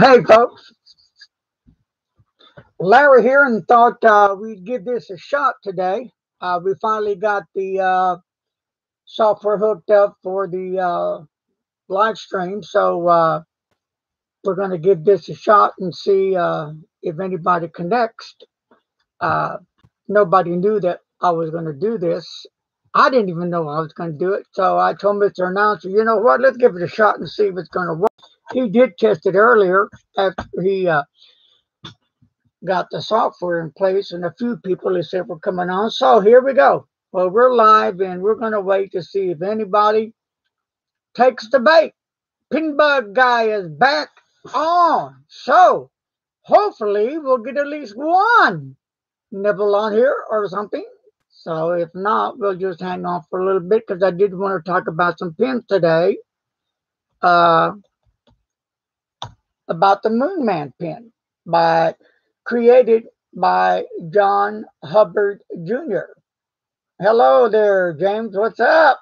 Hey, folks. Larry here and thought uh, we'd give this a shot today. Uh, we finally got the uh, software hooked up for the uh, live stream. So uh, we're going to give this a shot and see uh, if anybody connects. Nobody knew that I was going to do this. I didn't even know I was going to do it. So I told Mr. Announcer, you know what, let's give it a shot and see if it's going to work. He did test it earlier after he uh, got the software in place, and a few people he said were coming on. So here we go. Well, we're live, and we're going to wait to see if anybody takes the bait. Pinbug guy is back on. So hopefully we'll get at least one nibble on here or something. So if not, we'll just hang on for a little bit because I did want to talk about some pins today. Uh, about the Moon Man pin by created by John Hubbard Jr. Hello there, James. What's up?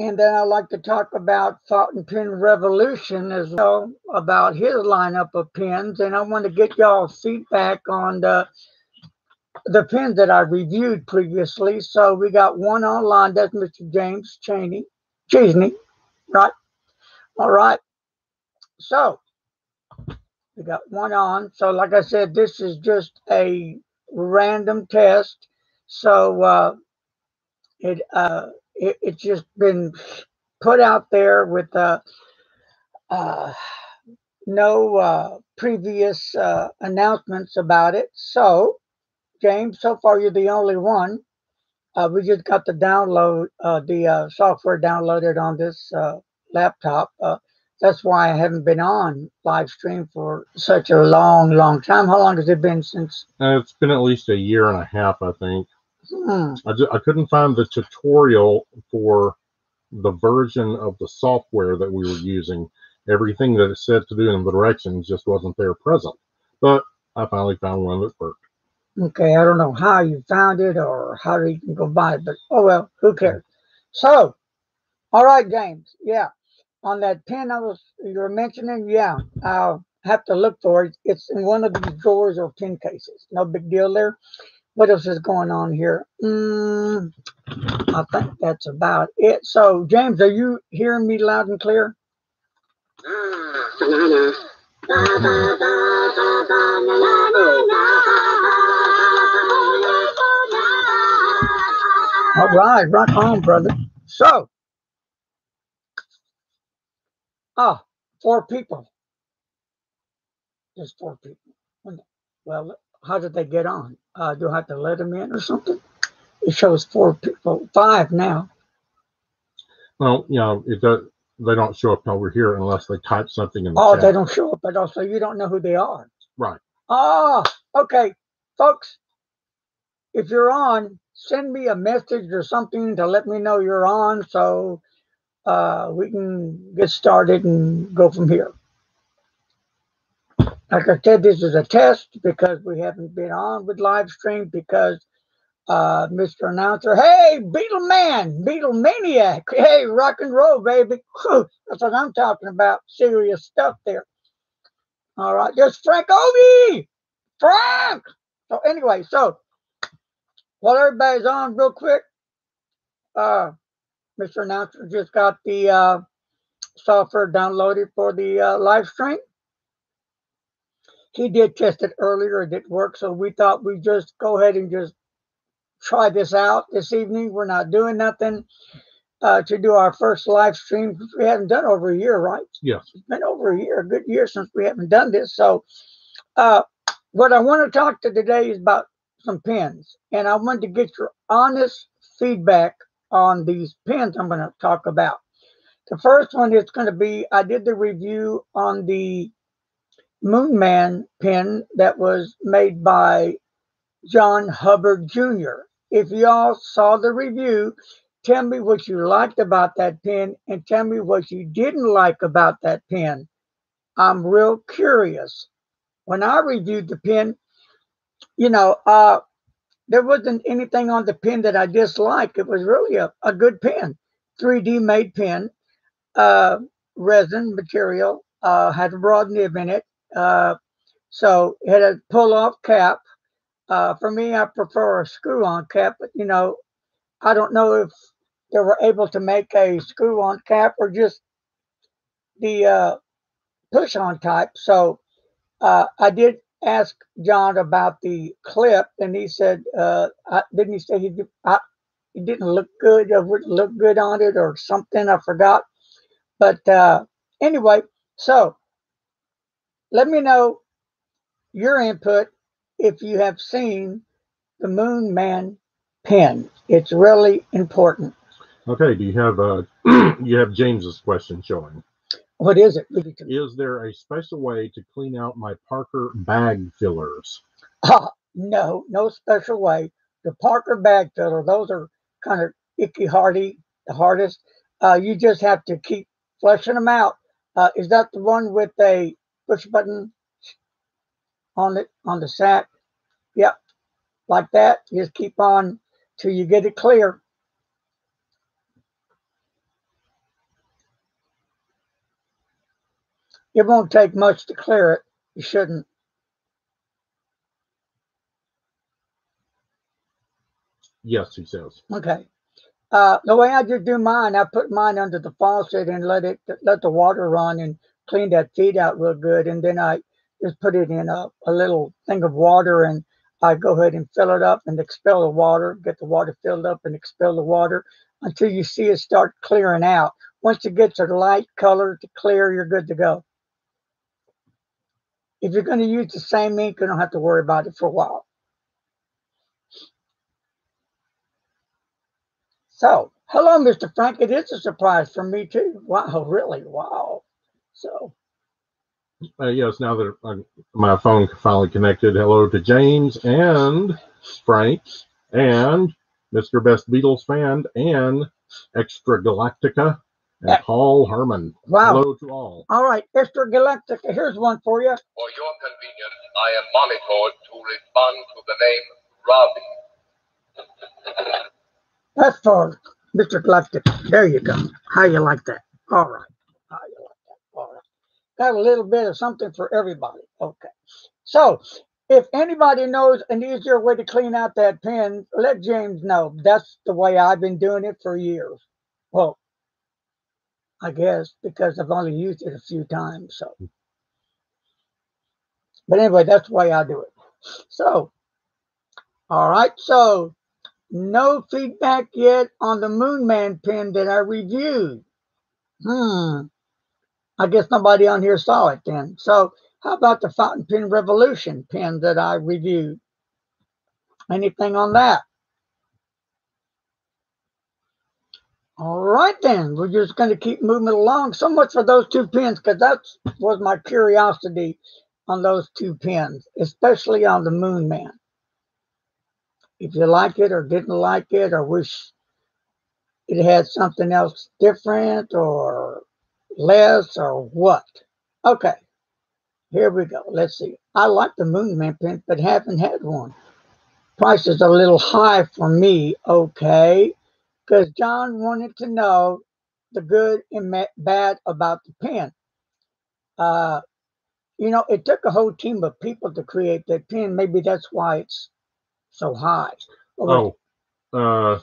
And then I'd like to talk about Fountain Pen Revolution as well, about his lineup of pins. And I want to get y'all feedback on the the pins that I reviewed previously. So we got one online. That's Mr. James Cheney, Chesney, right? All right. So we got one on. So like I said, this is just a random test. So uh, it uh, it, it's just been put out there with uh, uh, no uh, previous uh, announcements about it. So, James, so far you're the only one. Uh, we just got the download, uh, the uh, software downloaded on this uh, laptop. Uh, that's why I haven't been on live stream for such a long, long time. How long has it been since? Uh, it's been at least a year and a half, I think. Hmm. I, I couldn't find the tutorial for the version of the software that we were using. Everything that it said to do in the directions just wasn't there present. But I finally found one that worked. Okay, I don't know how you found it or how you can go by it, but oh well, who cares? So, all right, James. Yeah, on that pen I was you were mentioning, yeah, I'll have to look for it. It's in one of these drawers or pin cases. No big deal there. What else is going on here? Mm, I think that's about it. So, James, are you hearing me loud and clear? All right, rock on, brother. So, ah, four people. Just four people. Well, how did they get on? Uh, do I have to let them in or something? It shows four people, five now. Well, you know, it does, they don't show up over here unless they type something in the Oh, chat. they don't show up at all, so you don't know who they are. Right. Ah, okay, folks. If you're on, send me a message or something to let me know you're on, so uh, we can get started and go from here. Like I said, this is a test because we haven't been on with live stream because uh, Mr. Announcer, hey, Beetle Man, Beetle Maniac, hey, rock and roll, baby. That's what I'm talking about. Serious stuff there. All right, there's Frank Ogie. Frank. So anyway, so while everybody's on real quick, uh, Mr. Announcer just got the uh, software downloaded for the uh, live stream. He did test it earlier, it didn't work, so we thought we'd just go ahead and just try this out this evening. We're not doing nothing uh, to do our first live stream. We haven't done over a year, right? Yes. It's been over a year, a good year since we haven't done this. So, uh, what I want to talk to today is about some pins, and I want to get your honest feedback on these pins I'm going to talk about. The first one is going to be I did the review on the Moon Man pin that was made by John Hubbard Jr. If y'all saw the review, tell me what you liked about that pen and tell me what you didn't like about that pen. I'm real curious. When I reviewed the pen, you know, uh, there wasn't anything on the pen that I disliked. It was really a, a good pen, 3D made pen. Uh, resin material, uh, had a broad nib in it. Uh, so it had a pull off cap. Uh, for me, I prefer a screw on cap, but you know, I don't know if they were able to make a screw on cap or just the uh, push on type. So uh, I did ask John about the clip, and he said, uh, I, didn't he say he, I, it didn't look good or wouldn't look good on it or something? I forgot. But uh, anyway, so let me know your input if you have seen the Moon Man pin. It's really important. Okay. Do you have uh you have James's question showing? What is it? Read it to me. Is there a special way to clean out my Parker bag fillers? Ah, no, no special way. The Parker bag filler, those are kind of icky hardy, the hardest. Uh, you just have to keep flushing them out. Uh, is that the one with a push button on it on the sack? Yep, like that. Just keep on till you get it clear. It won't take much to clear it. You shouldn't. Yes, he says. Okay. Uh, the way I just do mine, I put mine under the faucet and let it let the water run and clean that feed out real good, and then I just put it in a, a little thing of water and I go ahead and fill it up and expel the water, get the water filled up and expel the water until you see it start clearing out. Once it gets a light color to clear, you're good to go. If you're going to use the same ink, you don't have to worry about it for a while. So, hello, Mr. Frank. It is a surprise for me too. Wow, really? Wow. So, Uh, yes, now that uh, my phone finally connected, hello to James and Frank and Mr. Best Beatles fan and Extra Galactica and Yeah. Paul Herman. wow. Hello to all. All right, Mr. Galactica. Here's one for you. For your convenience, I am monitored to respond to the name Robbie. That's for Mr. Galactica. There you go. How you like that? All right. How you like that? All right. Got a little bit of something for everybody. Okay. So, if anybody knows an easier way to clean out that pen, let James know. That's the way I've been doing it for years. Well, I guess because I've only used it a few times. So, but anyway, that's the way I do it. So, all right. So, no feedback yet on the Moon Man pen that I reviewed. Hmm. I guess nobody on here saw it then. So, how about the Fountain Pen Revolution pen that I reviewed? Anything on that? All right, then. We're just going to keep moving along. So much for those two pens, because that was my curiosity on those two pins, especially on the Moon Man. If you like it or didn't like it, or wish it had something else different or less or what. Okay, here we go. Let's see. I like the Moon Man pin, but haven't had one. Price is a little high for me. Okay, because John wanted to know the good and bad about the pen. Uh, you know, it took a whole team of people to create that pen. Maybe that's why it's so high. Or- Oh, uh,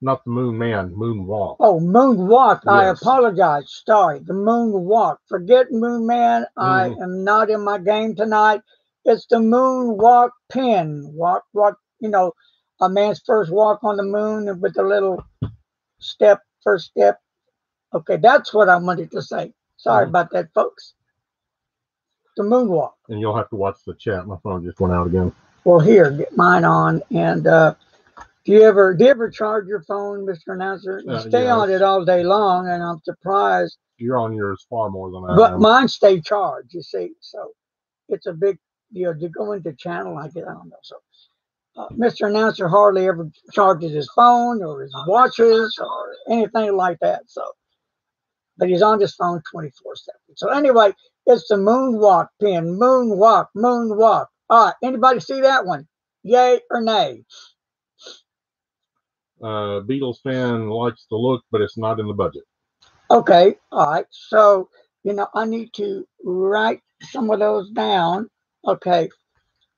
not the Moon Man, Moon Walk. Oh, Moonwalk. I Yes. apologize. Sorry. The Moonwalk. Forget Moon Man. I Mhm. am not in my game tonight. It's the Moonwalk pin. Walk, walk, you know, a man's first walk on the moon with a little step, first step. Okay, that's what I wanted to say. Sorry Mhm. about that, folks. The Moonwalk. And you'll have to watch the chat. My phone just went out again. Well, here, get mine on. And uh, do you ever do you ever charge your phone, Mr. Announcer? You Uh, stay on it all day long, and I'm surprised You're on yours far more than I but am. mine stay charged, you see. So it's a big deal to go into channel. I get, I don't know. So uh, Mr. Announcer hardly ever charges his phone or his watches or anything like that. So, but he's on his phone 24 7. So anyway, it's the moonwalk pin. Moonwalk, moonwalk. All right. Anybody see that one? Yay or nay? uh, Beatles fan likes the look, but it's not in the budget. Okay, all right. So, you know, I need to write some of those down. Okay.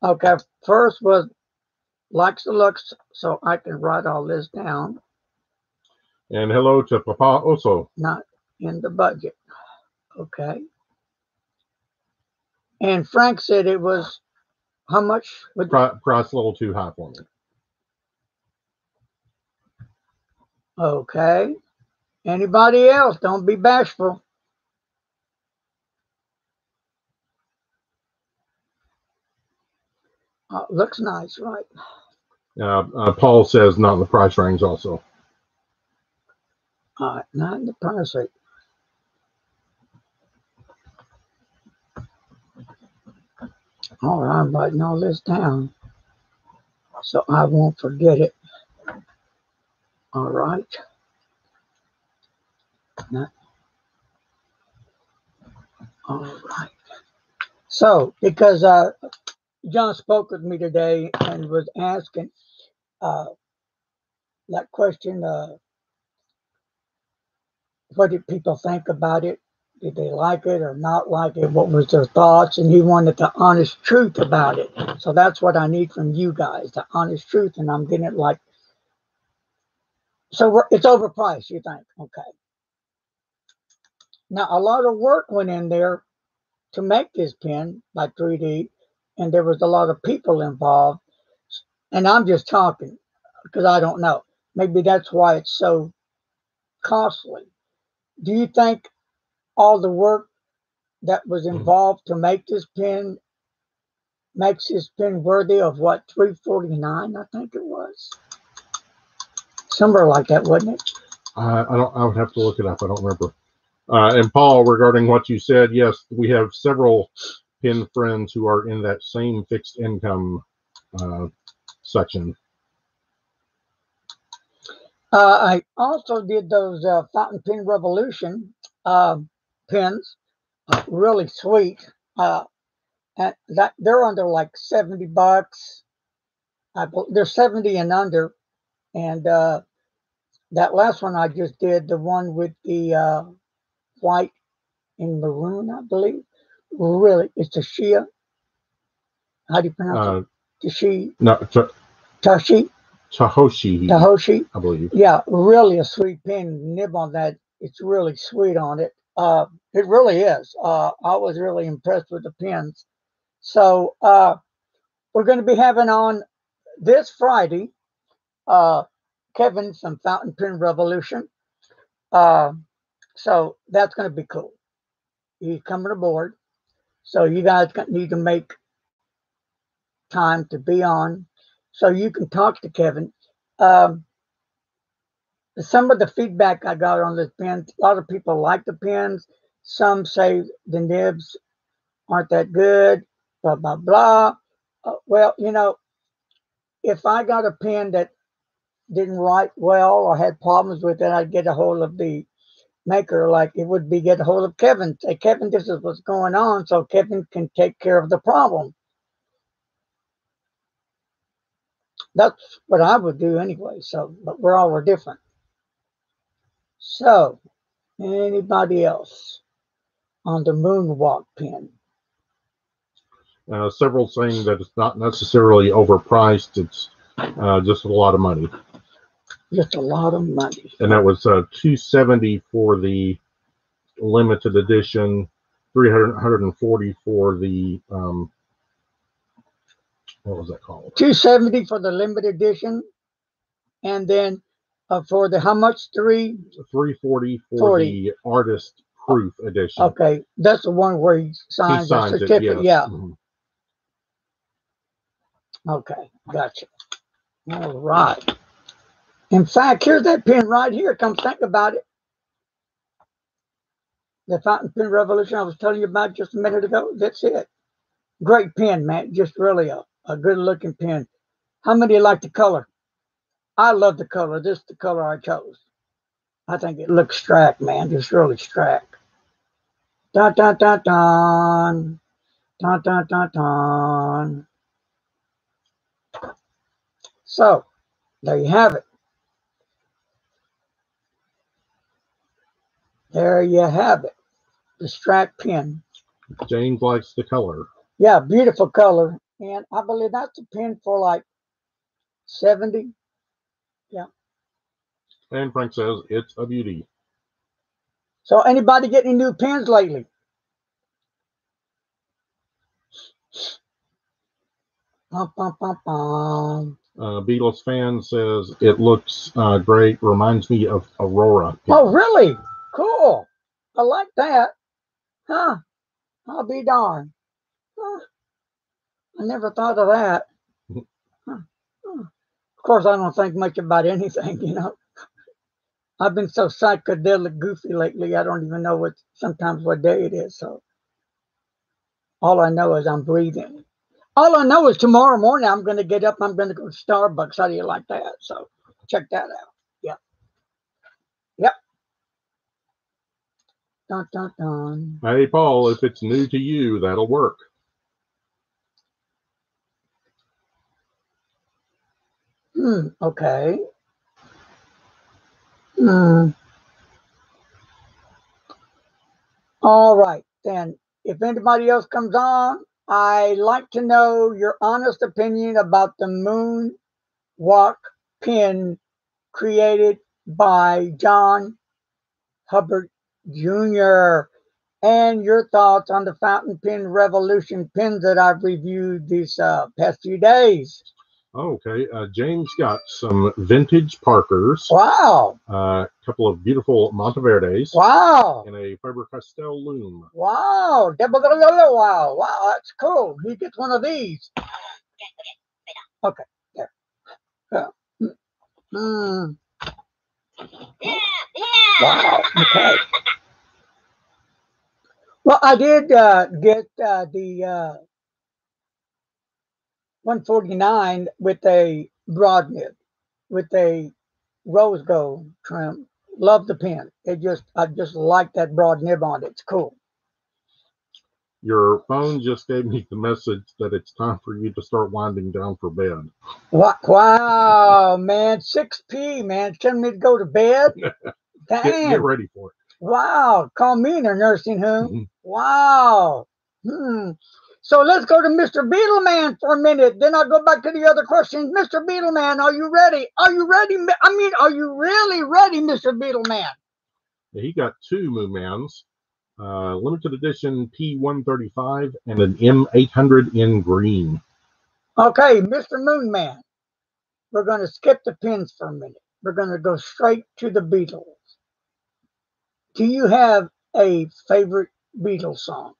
Okay. First was likes the looks, so I can write all this down, And hello to Papa also. not in the budget. Okay. And Frank said it was how much would Pri- price a little too high for me. okay. Anybody else? Don't be bashful. Uh, looks nice, right? Uh, uh, Paul says not in the price range also. Right, not in the price rate. All right, I'm writing all this down so I won't forget it. All right. Not- All right. So, because uh, John spoke with me today and was asking uh, that question, uh, what did people think about it? Did they like it or not like it? What was their thoughts? And he wanted the honest truth about it. So that's what I need from you guys, the honest truth. And I'm getting it like, so it's overpriced, you think? Okay. Now, a lot of work went in there to make this pen by 3D, and there was a lot of people involved. And I'm just talking because I don't know. Maybe that's why it's so costly. Do you think all the work that was involved to make this pen makes this pen worthy of what 349 I think it was? Somewhere like that, wasn't it? I, I don't. I would have to look it up. I don't remember. Uh, and Paul, regarding what you said, yes, we have several pin friends who are in that same fixed income uh, section. Uh, I also did those uh, fountain pen revolution uh, pens, uh, really sweet. Uh, and that they're under like seventy bucks. I they're seventy and under, and uh, that last one I just did, the one with the white and maroon, I believe. Really, it's a Shia. How do you pronounce Uh, it? Tashi, no, Ta- Tashi, Tahoshi, Tahoshi. I believe. Yeah, really a sweet pen nib on that. It's really sweet on it. Uh, it really is. Uh, I was really impressed with the pens. So uh, we're going to be having on this Friday uh, Kevin from Fountain Pen Revolution. Uh, so that's going to be cool. He's coming aboard. So you guys need to make time to be on so you can talk to Kevin. Um, some of the feedback I got on this pen, a lot of people like the pens. Some say the nibs aren't that good, blah, blah, blah. Uh, well, you know, if I got a pen that didn't write well or had problems with it, I'd get a hold of the maker, like it would be get a hold of Kevin. Say, Kevin, this is what's going on, so Kevin can take care of the problem. That's what I would do anyway. So, but we're all we're different. So, anybody else on the moonwalk pen? Uh, several saying that it's not necessarily overpriced. It's uh, just a lot of money, Just a lot of money. and that was uh, two seventy for the limited edition, 300, 140 for the um, what was that called? 270 for the limited edition. And then uh, for the how much? Three? 340 for 40. the artist proof edition. Okay. That's the one where he he signs the signs it. certificate. Yes. Yeah. Mhm. Okay. Gotcha. All right. In fact, here's that pen right here. Come think about it. The fountain pen revolution I was telling you about just a minute ago. That's it. Great pen, man. Just really a, a good looking pen. How many like the color? I love the color. This is the color I chose. I think it looks strack, man. Just really strack. Dun dun dun dun. Dun dun dun dun. So, there you have it. There you have it. The Strat pin. James likes the color. Yeah, beautiful color. And I believe that's a pin for like 70. Yeah. And Frank says it's a beauty. So anybody get any new pins lately? Bum, bum, bum, bum. Uh, Beatles fan says it looks uh, great. Reminds me of Aurora. Oh, really? Cool. I like that. Huh. I'll be darned. Huh. I never thought of that. Huh. Huh. Of course, I don't think much about anything, you know. I've been so psychedelic goofy lately, I don't even know what sometimes what day it is. So all I know is I'm breathing. All I know is tomorrow morning I'm going to get up. I'm going to go to Starbucks. How do you like that? So check that out. Yep. Yep. Hey, Paul, if it's new to you, that'll work. Hmm. Okay. Hmm. All right. Then, if anybody else comes on, I'd like to know your honest opinion about the moon walk pin created by John Hubbard Jr. and your thoughts on the fountain pen revolution pins that I've reviewed these uh, past few days. Okay, uh, James got some vintage Parkers, Wow. a uh, couple of beautiful Monteverdes, Wow. and a Faber Castell loom. Wow. Wow. Wow. That's cool. He gets one of these. Okay. There. Mm. Wow. Okay. Well, I did uh, get uh, the uh, 149 with a broad nib, with a rose gold trim. Love the pen. It just, I just like that broad nib on it. It's cool. Your phone just gave me the message that it's time for you to start winding down for bed. Wow, man, 6p, man, telling me to go to bed. Get, get ready for it. Wow, call me in a nursing home. Mhm. Wow. Hmm. So let's go to Mr. Beetleman for a minute. Then I'll go back to the other questions. Mr. Beetleman, are you ready? Are you ready? I mean, are you really ready, Mr. Beetleman? He got two Moomans, uh, limited edition P135 and an M800 in green. Okay, Mr. Moonman. We're going to skip the pins for a minute. We're going to go straight to the Beatles. Do you have a favorite Beatles song?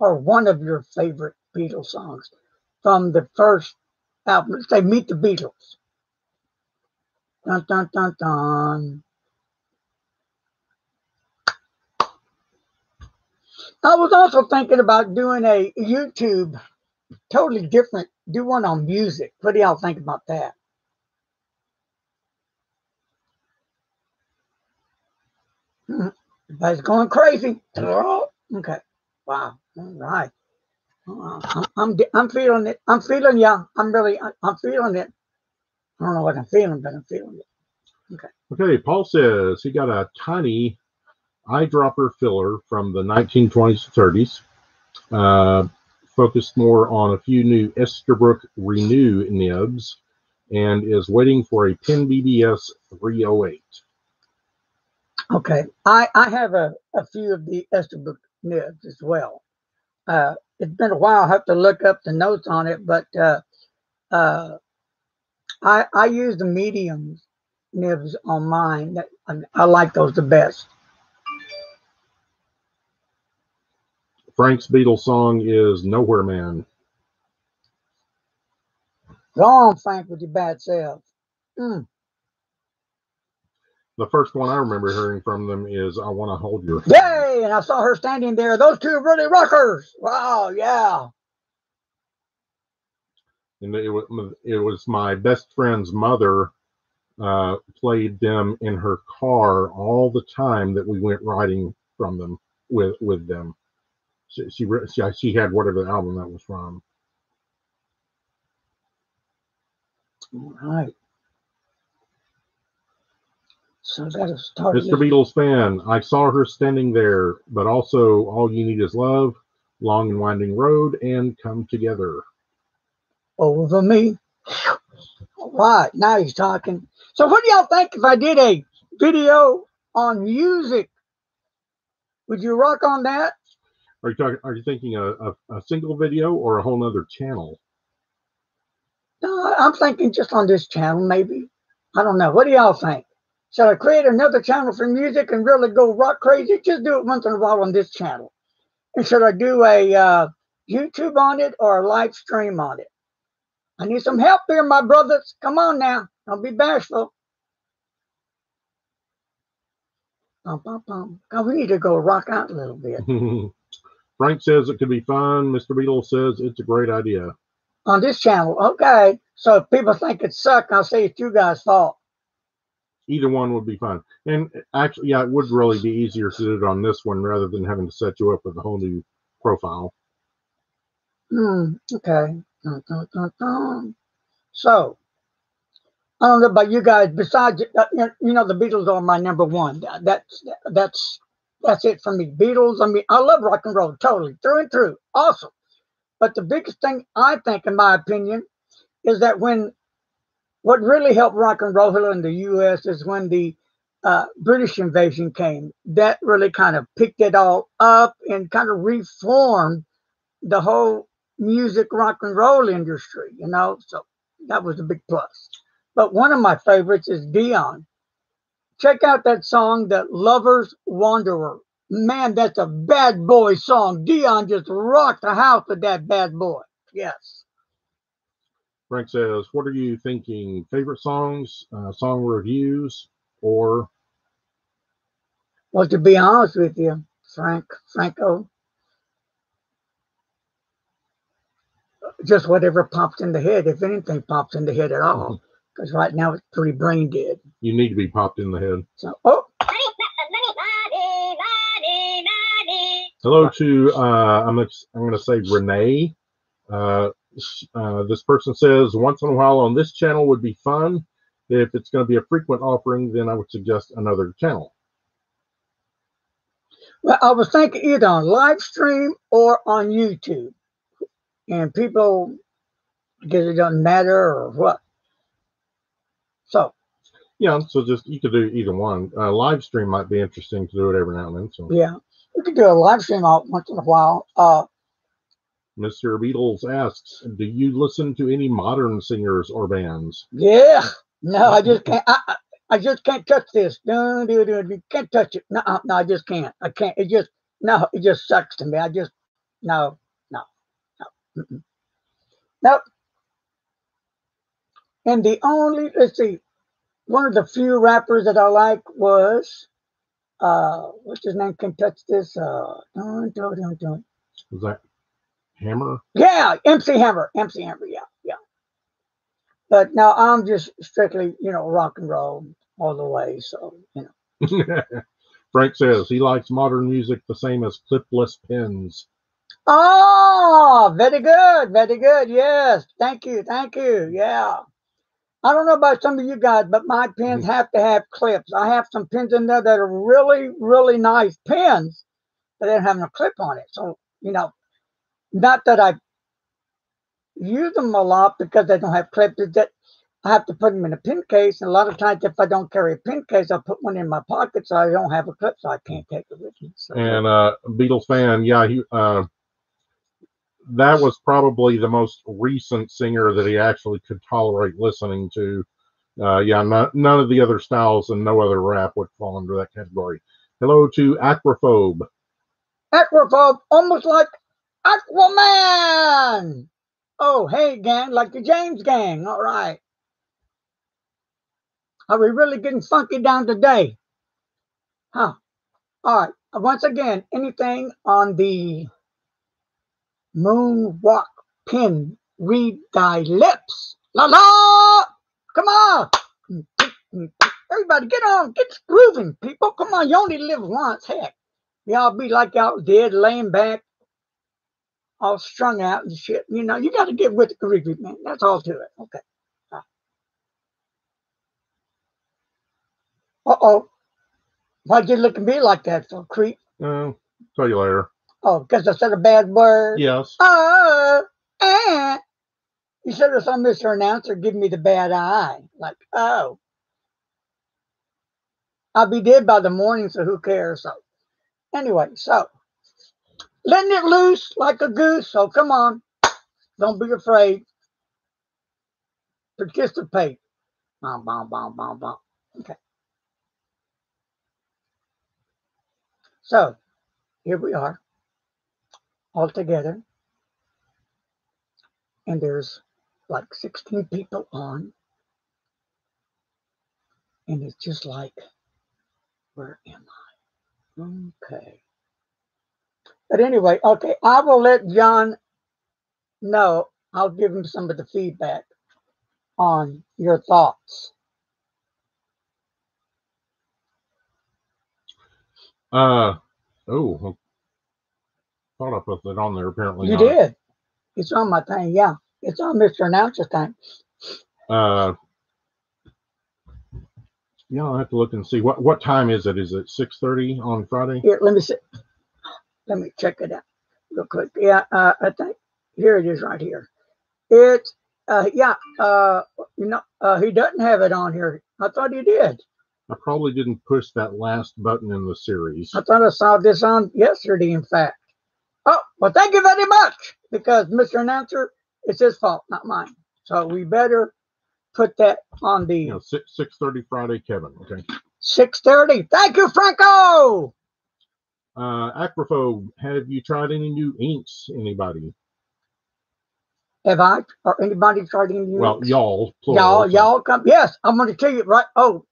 Or one of your favorite Beatles songs from the first album? Let's say Meet the Beatles. Dun, dun, dun, dun. I was also thinking about doing a YouTube totally different. Do one on music. What do y'all think about that? Hmm, Everybody's going crazy. Okay. Wow. All right. I'm, I'm, I'm feeling it. I'm feeling ya. I'm really, I'm feeling it. I don't know what I'm feeling, but I'm feeling it. Okay. Okay, Paul says he got a tiny eyedropper filler from the 1920s to 30s. Uh, focused more on a few new Esterbrook Renew nibs and is waiting for a PenBBS 308. Okay. I, I have a, a few of the Esterbrook nibs as well. Uh, it's been a while. I have to look up the notes on it, but uh, uh, I, I use the mediums nibs on mine. I, I like those the best. Frank's Beatles song is Nowhere Man. Go on, Frank, with your bad self. Mm. The first one I remember hearing from them is I Want to Hold Your Hand. Yay! And I saw her standing there. Those two really rockers. Wow, yeah. And it was, it was my best friend's mother uh, played them in her car all the time that we went riding from them with with them. She she, she, had whatever the album that was from. All right. So gotta start. Mr. Beatles fan, I saw her standing there, but also All You Need Is Love, Long and Winding Road, and Come Together. over me. All right, now he's talking. So, what do y'all think if I did a video on music? Would you rock on that? Are you talking? Are you thinking a, a, a single video or a whole nother channel? No, I'm thinking just on this channel, maybe. I don't know. What do y'all think? Should I create another channel for music and really go rock crazy? Just do it once in a while on this channel. And should I do a uh, YouTube on it or a live stream on it? I need some help here, my brothers. Come on now. Don't be bashful. Bum, bum, bum. God, we need to go rock out a little bit. Frank says it could be fun. Mr. Beatles says it's a great idea. on this channel. Okay. So if people think it sucked, I'll say it's you guys' fault. Either one would be fun. And actually, yeah, it would really be easier to do it on this one rather than having to set you up with a whole new profile. Hmm. Okay. Dun, dun, dun, dun. So I don't know about you guys. Besides, uh, you know- the Beatles are my number one. That's that's that's it for me. Beatles. I mean, I love rock and roll totally through and through. Awesome. But the biggest thing I think, in my opinion, is that when what really helped rock and roll in the U.S. is when the uh, British invasion came. That really kind of picked it all up and kind of reformed the whole music rock and roll industry, you know. So that was a big plus. But one of my favorites is Dion. Check out that song, The Lover's Wanderer. Man, that's a bad boy song. Dion just rocked the house with that bad boy. Yes. Frank says, "What are you thinking? Favorite songs, uh, song reviews, or Well, to be honest with you, Frank, Franco, just whatever pops in the head, if anything pops in the head at all. Because right now it's pretty brain dead. you need to be popped in the head?" So, oh, Hello to uh, I'm gonna, I'm going to say Renee. Uh, uh, this person says once in a while on this channel would be fun. If it's going to be a frequent offering, then I would suggest another channel. Well, I was thinking either on live stream or on YouTube. And people, guess it doesn't matter or what. Yeah, so just you could do either one. Uh, live stream might be interesting to do it every now and then. So yeah, we could do a live stream out once in a while. Uh, Mr. Beatles asks, do you listen to any modern singers or bands? yeah, no, I just can't. I, I, I just can't touch this. No, no, no, can't touch it. No, no, I just can't. I can't. It just no, it just sucks to me. I just no, no, no, mm-mm. nope. And the only let's see, one of the few rappers that I like was uh what's his name? Can touch this. Uh, dun, dun, dun, dun. Was that Hammer? yeah, MC Hammer, MC Hammer. Yeah, yeah. But now I'm just strictly you know rock and roll all the way. So you know. Frank says he likes modern music the same as clipless pins Oh, very good, very good. Yes, thank you, thank you. Yeah. I don't know about some of you guys, but my pens have to have clips. I have some pens in there that are really, really nice pens, but they don't have no clip on it. So, you know, not that I use them a lot because they don't have clips, it's that I have to put them in a pin case. And a lot of times, if I don't carry a pin case, I'll put one in my pocket so I don't have a clip, so I can't take it with me. So, And uh, Beatles fan, yeah, he uh, that was probably the most recent singer that he actually could tolerate listening to. Uh, yeah, no, none of the other styles and no other rap would fall under that category. Hello to Aquaphobe. Aquaphobe, almost like Aquaman. Oh, hey, gang, like the James gang. All right. Are we really getting funky down today? Huh. All right. Once again, anything on the moonwalk pin, read thy lips. La la! Come on! Everybody, get on, get grooving, people. Come on, you only live once. Heck, y'all be like y'all dead, laying back, all strung out and shit. You know, you got to get with the groovy, man. That's all to it. Okay. Uh oh. Why'd you look at me like that for creep? Uh, tell you later. Oh, because I said a bad word. Yes. Oh, eh. You should have saw Mr. Announcer give me the bad eye. Like, oh. I'll be dead by the morning, so who cares? So, anyway, so letting it loose like a goose. So, come on. Don't be afraid. Participate. Bom, bom, bom, bom, bom. Okay. So, here we are, all together. And there's like 16 people on. And it's just like, where am I? Okay. But anyway, okay, I will let John know. I'll give him some of the feedback on your thoughts. Uh oh. I thought I put that on there. Apparently You not. did. It's on my thing, yeah. It's on Mr. Announcer's thing. Uh, yeah, I'll have to look and see what what time is it? Is it six thirty on Friday? Here, let me see. Let me check it out real quick. Yeah, uh, I think here it is right here. It, uh, yeah, uh, you know, uh, he doesn't have it on here. I thought he did. I probably didn't push that last button in the series. I thought I saw this on yesterday, in fact. Oh, well, thank you very much because Mr. Announcer, it's his fault, not mine. So we better put that on the You know, six six thirty Friday, Kevin. Okay. 6:30. Thank you, Franco. Uh, Aquaphobe, have you tried any new inks? Anybody? Have I or anybody tried any? New? Well, units? y'all. y'all, plural. y'all come. Yes, I'm going to tell you right. Oh,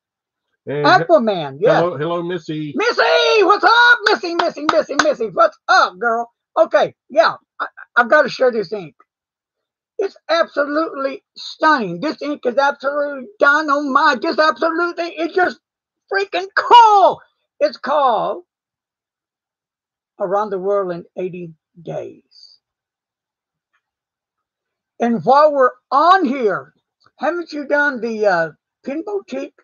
And Aquaman. Yes. hello, hello, Missy. Missy, what's up? Missy, Missy, Missy, Missy. What's up, girl? Okay, yeah, I, I've got to share this ink. It's absolutely stunning. This ink is absolutely done on my, just absolutely, it's just freaking cool. It's called Around the World in 80 Days. And while we're on here, haven't you done the uh, Pen Boutique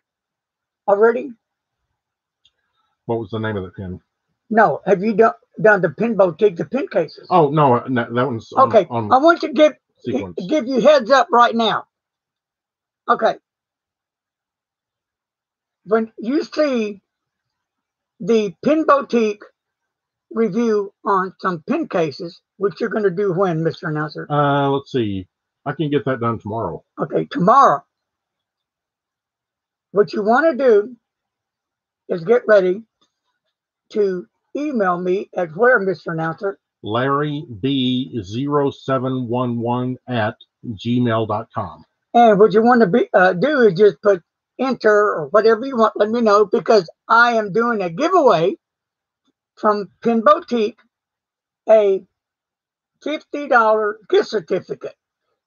already? What was the name of the pin? No, have you done done the pen boutique, the pin cases? Oh no, no that one's on, okay, on I want to give sequence. give you heads up right now. Okay, when you see the pen boutique review on some pin cases, which you're going to do when, Mister Announcer? Uh, let's see. I can get that done tomorrow. Okay, tomorrow. What you want to do is get ready to email me at where, Mr. Announcer? Larry B0711 at gmail.com. And what you want to be uh, do is just put enter or whatever you want. Let me know because I am doing a giveaway from Pen Boutique, a fifty dollar gift certificate.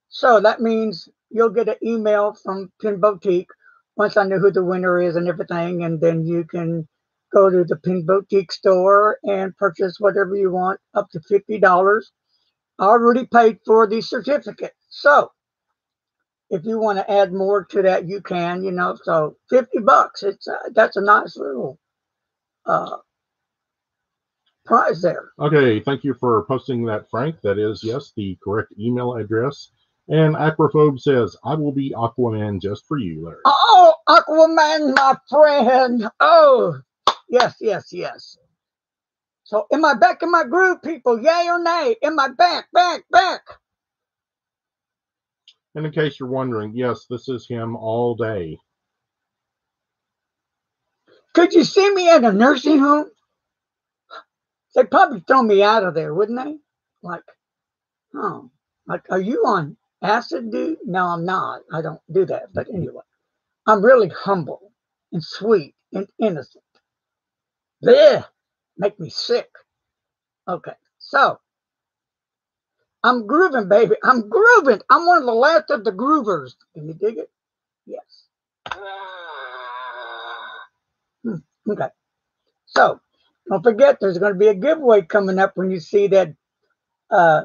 So that means you'll get an email from Pen Boutique once I know who the winner is and everything, and then you can go to the Pen Boutique store and purchase whatever you want up to fifty dollars. I already paid for the certificate, so if you want to add more to that, you can. You know, so fifty bucks. It's uh, that's a nice little uh, prize there. Okay, thank you for posting that, Frank. That is, yes, the correct email address. And Aquaphobe says, I will be Aquaman just for you, Larry. Oh, Aquaman, my friend. Oh, yes, yes, yes. So, am I back in my groove, people? Yay or nay? Am I back, back, back? And in case you're wondering, yes, this is him all day. Could you see me at a nursing home? They'd probably throw me out of there, wouldn't they? Like, oh, like, are you on acid, dude? No, I'm not. I don't do that. But anyway, I'm really humble and sweet and innocent. Blech, make me sick. Okay, so I'm grooving, baby. I'm grooving. I'm one of the last of the groovers. Can you dig it? Yes. Hmm, Okay. So don't forget, there's going to be a giveaway coming up when you see that uh,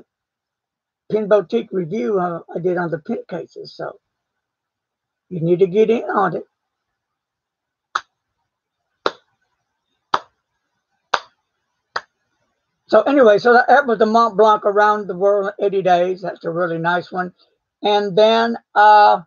Pen Boutique review uh, I did on the pin cases. So you need to get in on it. So anyway, so that, that was the Mont Blanc around the world in 80 days. That's a really nice one. And then uh,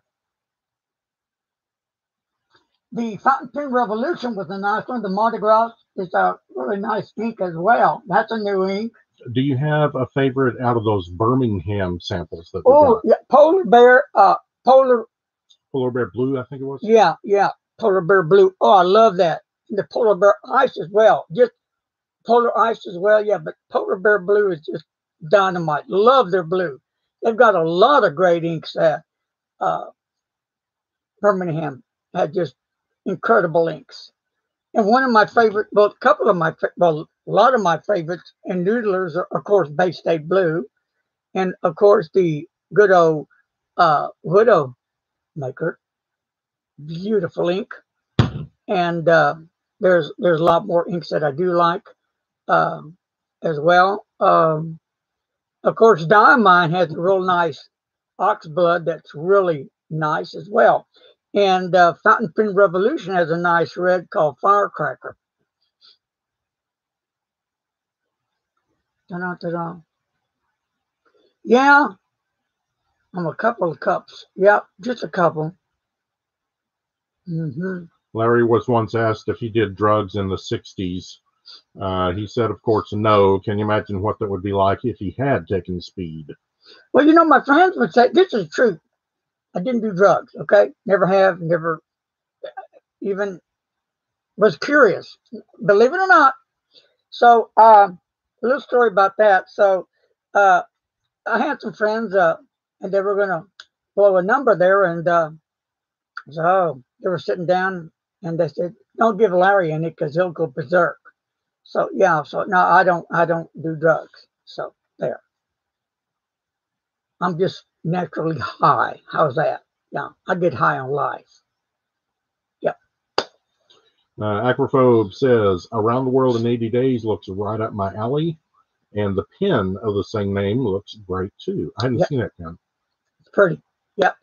the Fountain Pen Revolution was a nice one. The Mardi Gras is a really nice ink as well. That's a new ink. Do you have a favorite out of those Birmingham samples that Oh, yeah, Polar Bear, uh, Polar, Polar Bear Blue, I think it was. yeah, yeah, Polar Bear Blue. Oh, I love that. The Polar Bear Ice as well. Just Polar Ice as well, yeah, but Polar Bear Blue is just dynamite. Love their blue. They've got a lot of great inks that uh, Birmingham had just incredible inks. And one of my favorite, well, a couple of my, well, a lot of my favorites and noodlers are, of course, Bay State Blue. And of course, the good old uh, Widow Maker. Beautiful ink. And uh, there's there's a lot more inks that I do like um, as well. Um, of course, Diamine has a real nice ox blood that's really nice as well. And uh, Fountain Pen Revolution has a nice red called Firecracker. Ta-da-ta-da. Yeah, I'm a couple of cups. Yep, just a couple. hmm Larry was once asked if he did drugs in the 60s. Uh, he said, of course, no. Can you imagine what that would be like if he had taken speed? Well, you know, my friends would say this is true. I didn't do drugs. Okay, never have, never even was curious. Believe it or not. So, uh, a little story about that. So, uh, I had some friends, uh, and they were going to blow a number there, and uh, so they were sitting down, and they said, "Don't give Larry any because he'll go berserk." So yeah, so no, I don't, I don't do drugs. So there. I'm just naturally high. How's that? Yeah, I get high on life. Uh, Aquaphobe says, Around the World in 80 Days looks right up my alley. And the pen of the same name looks great too. I hadn't Yep. seen that pen. It's pretty. Yep.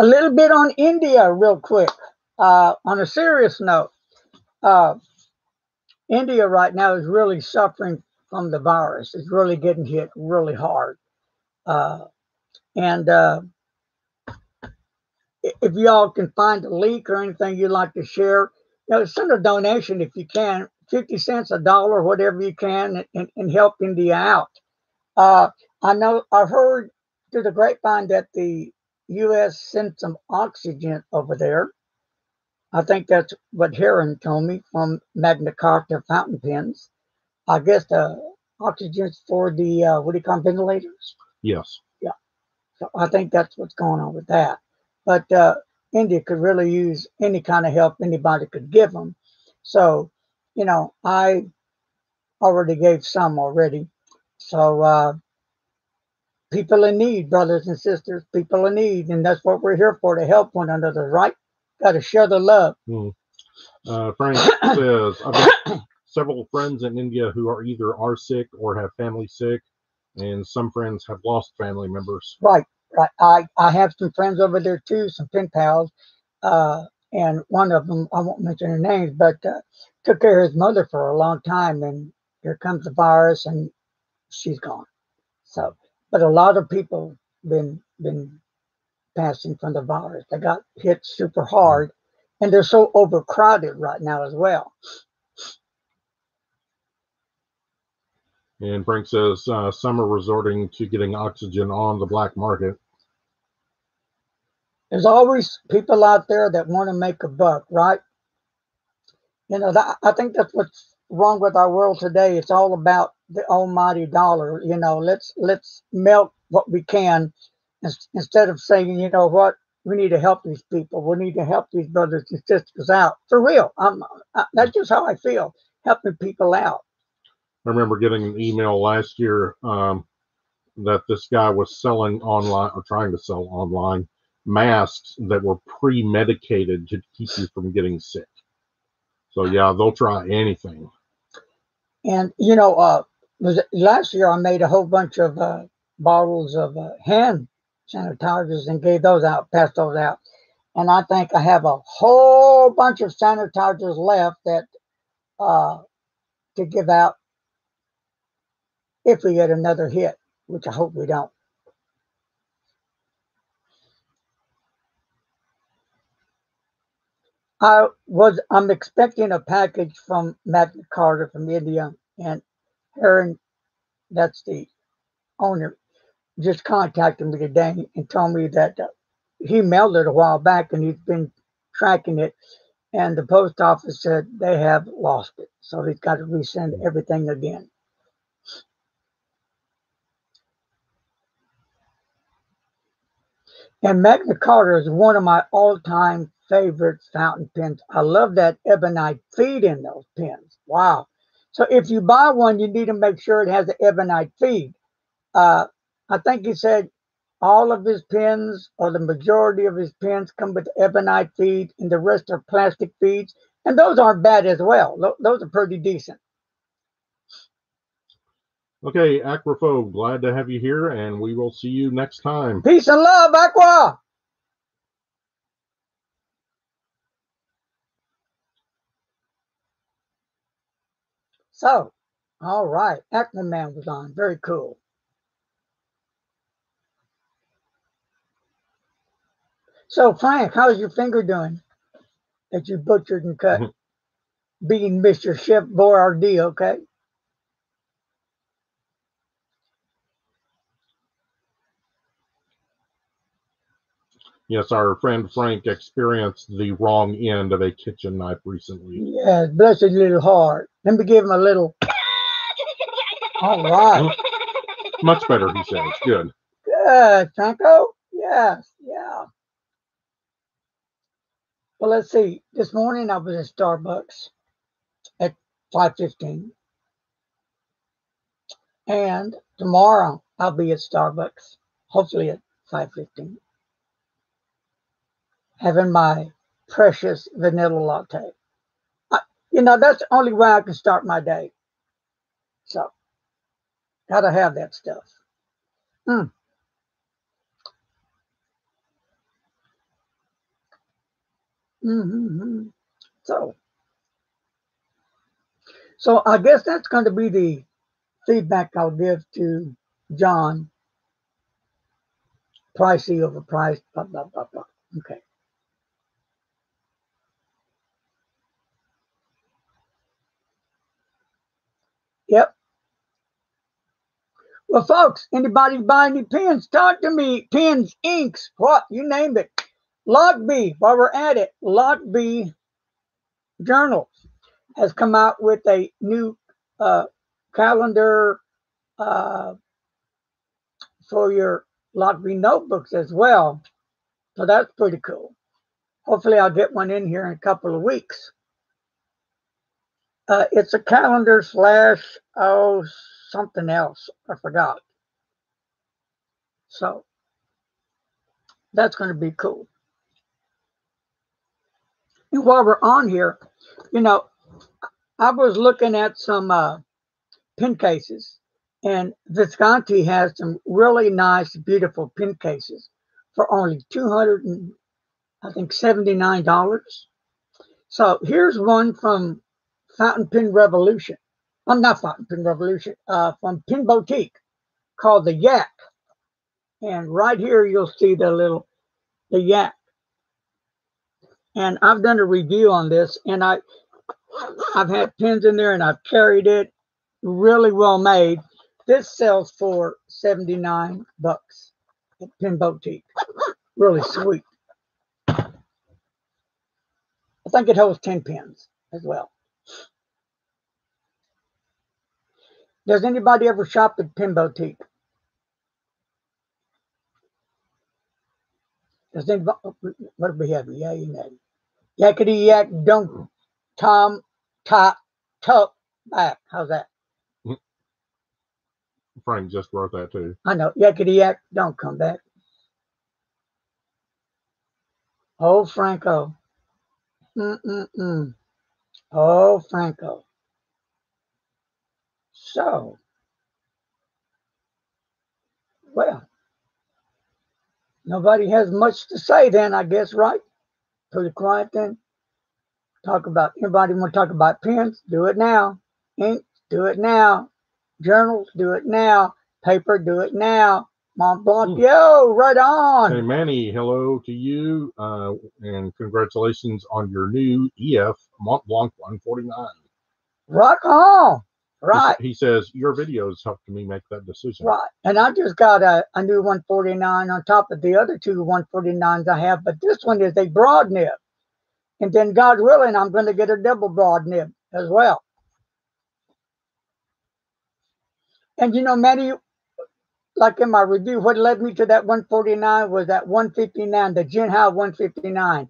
A little bit on India, real quick. Uh, on a serious note, uh, India right now is really suffering from the virus. It's really getting hit really hard. Uh, and uh, if y'all can find a link or anything you'd like to share, you know, send a donation if you can, 50 cents, a dollar, whatever you can, and, and help India out. Uh, I know I've heard through the grapevine that the U.S. sent some oxygen over there. I think that's what Aaron told me from Magna Carta fountain pens. I guess the oxygen's for the uh, what do you call 'em, ventilators? Yes. Yeah. So I think that's what's going on with that. But uh, India could really use any kind of help anybody could give them. So, you know, I already gave some already. So, uh, people in need, brothers and sisters, people in need, and that's what we're here for to help one another, right? Got to share the love. Uh, Frank says, I've got several friends in India who are either are sick or have family sick, and some friends have lost family members. Right, right. I, I have some friends over there too, some pen pals. Uh, and one of them, I won't mention her names, but uh, took care of his mother for a long time. And here comes the virus and she's gone. So, but a lot of people been, been passing from the virus. They got hit super hard and they're so overcrowded right now as well. And Frank says, uh, some are resorting to getting oxygen on the black market. there's always people out there that want to make a buck, right? You know, that, I think that's what's wrong with our world today. It's all about the almighty dollar. You know, let's let's milk what we can instead of saying, you know what, we need to help these people. We need to help these brothers and sisters out for real. I'm, I, that's just how I feel, helping people out. I remember getting an email last year um, that this guy was selling online or trying to sell online masks that were pre-medicated to keep you from getting sick. So yeah, they'll try anything. And you know, uh, was last year I made a whole bunch of uh, bottles of uh, hand sanitizers and gave those out, passed those out. And I think I have a whole bunch of sanitizers left that uh, to give out if we get another hit, which I hope we don't. I was I'm expecting a package from Magna Carta from India and Aaron, that's the owner, just contacted me today and told me that uh, he mailed it a while back and he's been tracking it and the post office said they have lost it. So he's got to resend everything again. And Magna Carta is one of my all-time favorite fountain pens. I love that ebonite feed in those pens. Wow. So if you buy one, you need to make sure it has the ebonite feed. Uh, I think he said all of his pens or the majority of his pens come with ebonite feed and the rest are plastic feeds. And those aren't bad as well. Those are pretty decent. Okay, Aquaphobe, glad to have you here, and we will see you next time. Peace and love, Aqua. So, all right, Aquaman was on. Very cool. So, Frank, how's your finger doing that you butchered and cut? Being Mr. Chef Boyardee, okay? Yes, our friend Frank experienced the wrong end of a kitchen knife recently. Yes, bless his little heart. Let me give him a little. All right. Mm, much better, he says. Good. Good, Franco. Yes, yeah. Well, let's see. This morning I was at Starbucks at 5.15. And tomorrow I'll be at Starbucks, hopefully at 5.15 having my precious vanilla latte. I, you know, that's the only way I can start my day. So, gotta have that stuff. Mm. Mm-hmm. So, so I guess that's going to be the feedback I'll give to John. Pricey overpriced, blah, blah, blah, blah. Okay. Yep. Well, folks, anybody buy any pens? Talk to me. Pens, inks, what? You name it. Logbee, while we're at it, Logbee Journals has come out with a new uh, calendar uh, for your Logbee notebooks as well. So that's pretty cool. Hopefully, I'll get one in here in a couple of weeks. Uh, it's a calendar slash oh something else. I forgot. So that's going to be cool. While we're on here, you know, I was looking at some uh, pin cases, and Visconti has some really nice, beautiful pin cases for only two hundred and I think seventy nine dollars. So here's one from Fountain Pen Revolution. I'm not Fountain Pen Revolution, uh, from Pen Boutique called the Yak. And right here you'll see the little the Yak. And I've done a review on this and I I've had pins in there and I've carried it really well made. This sells for 79 bucks at Pen Boutique. Really sweet. I think it holds 10 pins as well. Does anybody ever shop at Pen Boutique? Does anybody, what do we have? Yeah, you know. Yakety yak don't tom top tuck back. How's that? Frank just wrote that too. I know. Yakety yak don't come back. Oh, Franco. Mm-mm-mm. Oh, Franco. So, well, nobody has much to say then, I guess, right? Pretty quiet then. Talk about, anybody want to talk about pens? Do it now. Ink, do it now. Journals, do it now. Paper, do it now. Mont Blanc, Mm. yo, right on. Hey, Manny, hello to you, uh, and congratulations on your new EF Mont Blanc 149. Rock on. Right, He, says your videos helped me make that decision. right. And I just got a, a new 149 on top of the other two 149s I have, but this one is a broad nib. And then, God willing, I'm going to get a double broad nib as well. And you know, Manny, like in my review, what led me to that 149 was that 159, the Jinhao 159.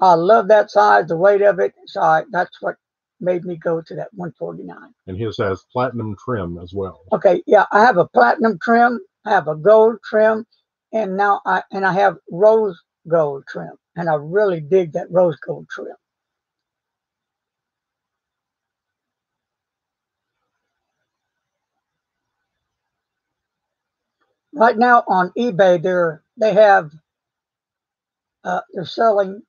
I love that size, the weight of it. So I, that's what made me go to that 149. And his has platinum trim as well. Okay, yeah, I have a platinum trim, I have a gold trim, and now I and I have rose gold trim, and I really dig that rose gold trim. Right now on eBay, they're they have uh, they're selling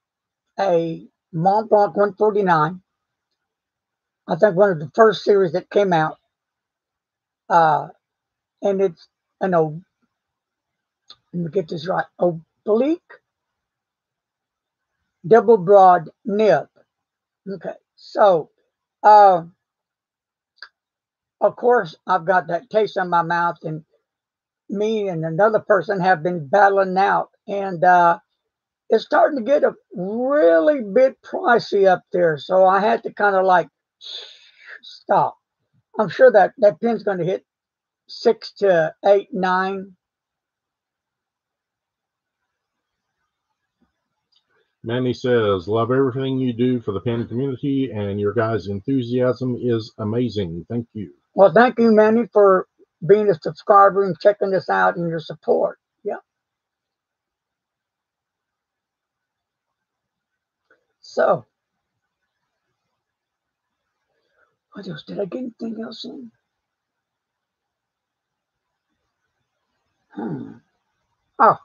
a Mont Blanc 149. I think one of the first series that came out uh, and it's an ob- let me get this right oblique double broad nib. Okay, so uh, of course I've got that taste in my mouth, and me and another person have been battling out, and uh, it's starting to get a really bit pricey up there. So I had to kind of like stop. I'm sure that that pin's going to hit six to eight, nine. Manny says, Love everything you do for the pen community, and your guys' enthusiasm is amazing. Thank you. Well, thank you, Manny, for being a subscriber and checking this out and your support. Yeah. So, what else? Did I get anything else in? Hmm. Oh,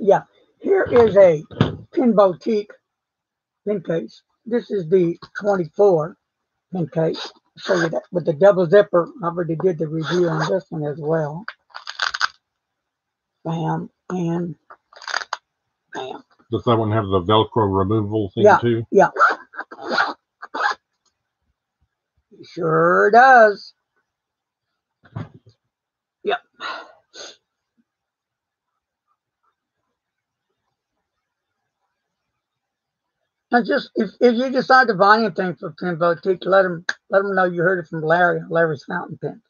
yeah. Here is a pen boutique pin case. This is the 24 pin case. Show you that with the double zipper. I already did the review on this one as well. Bam and bam. Does that one have the Velcro removal thing Yeah. too? Yeah. Sure does. Yep. And just if, if you decide to buy anything for Pen Boutique, let them let them know you heard it from Larry Larry's Fountain Pen.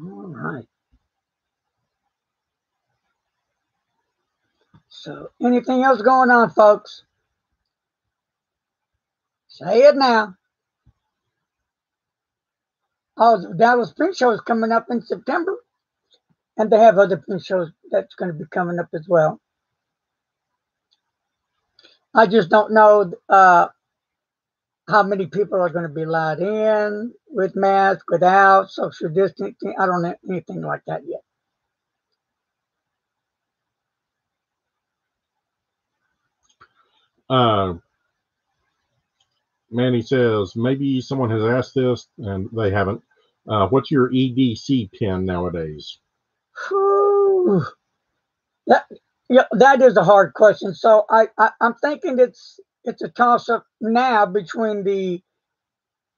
All right. So, anything else going on, folks? Say it now. Oh, the Dallas print show is coming up in September, and they have other print shows that's going to be coming up as well. I just don't know uh, how many people are going to be allowed in with masks, without social distancing. I don't know anything like that yet. Uh, Manny says, maybe someone has asked this and they haven't. Uh, what's your EDC pin nowadays? Whew. That yeah, that is a hard question. So I, I I'm thinking it's it's a toss up now between the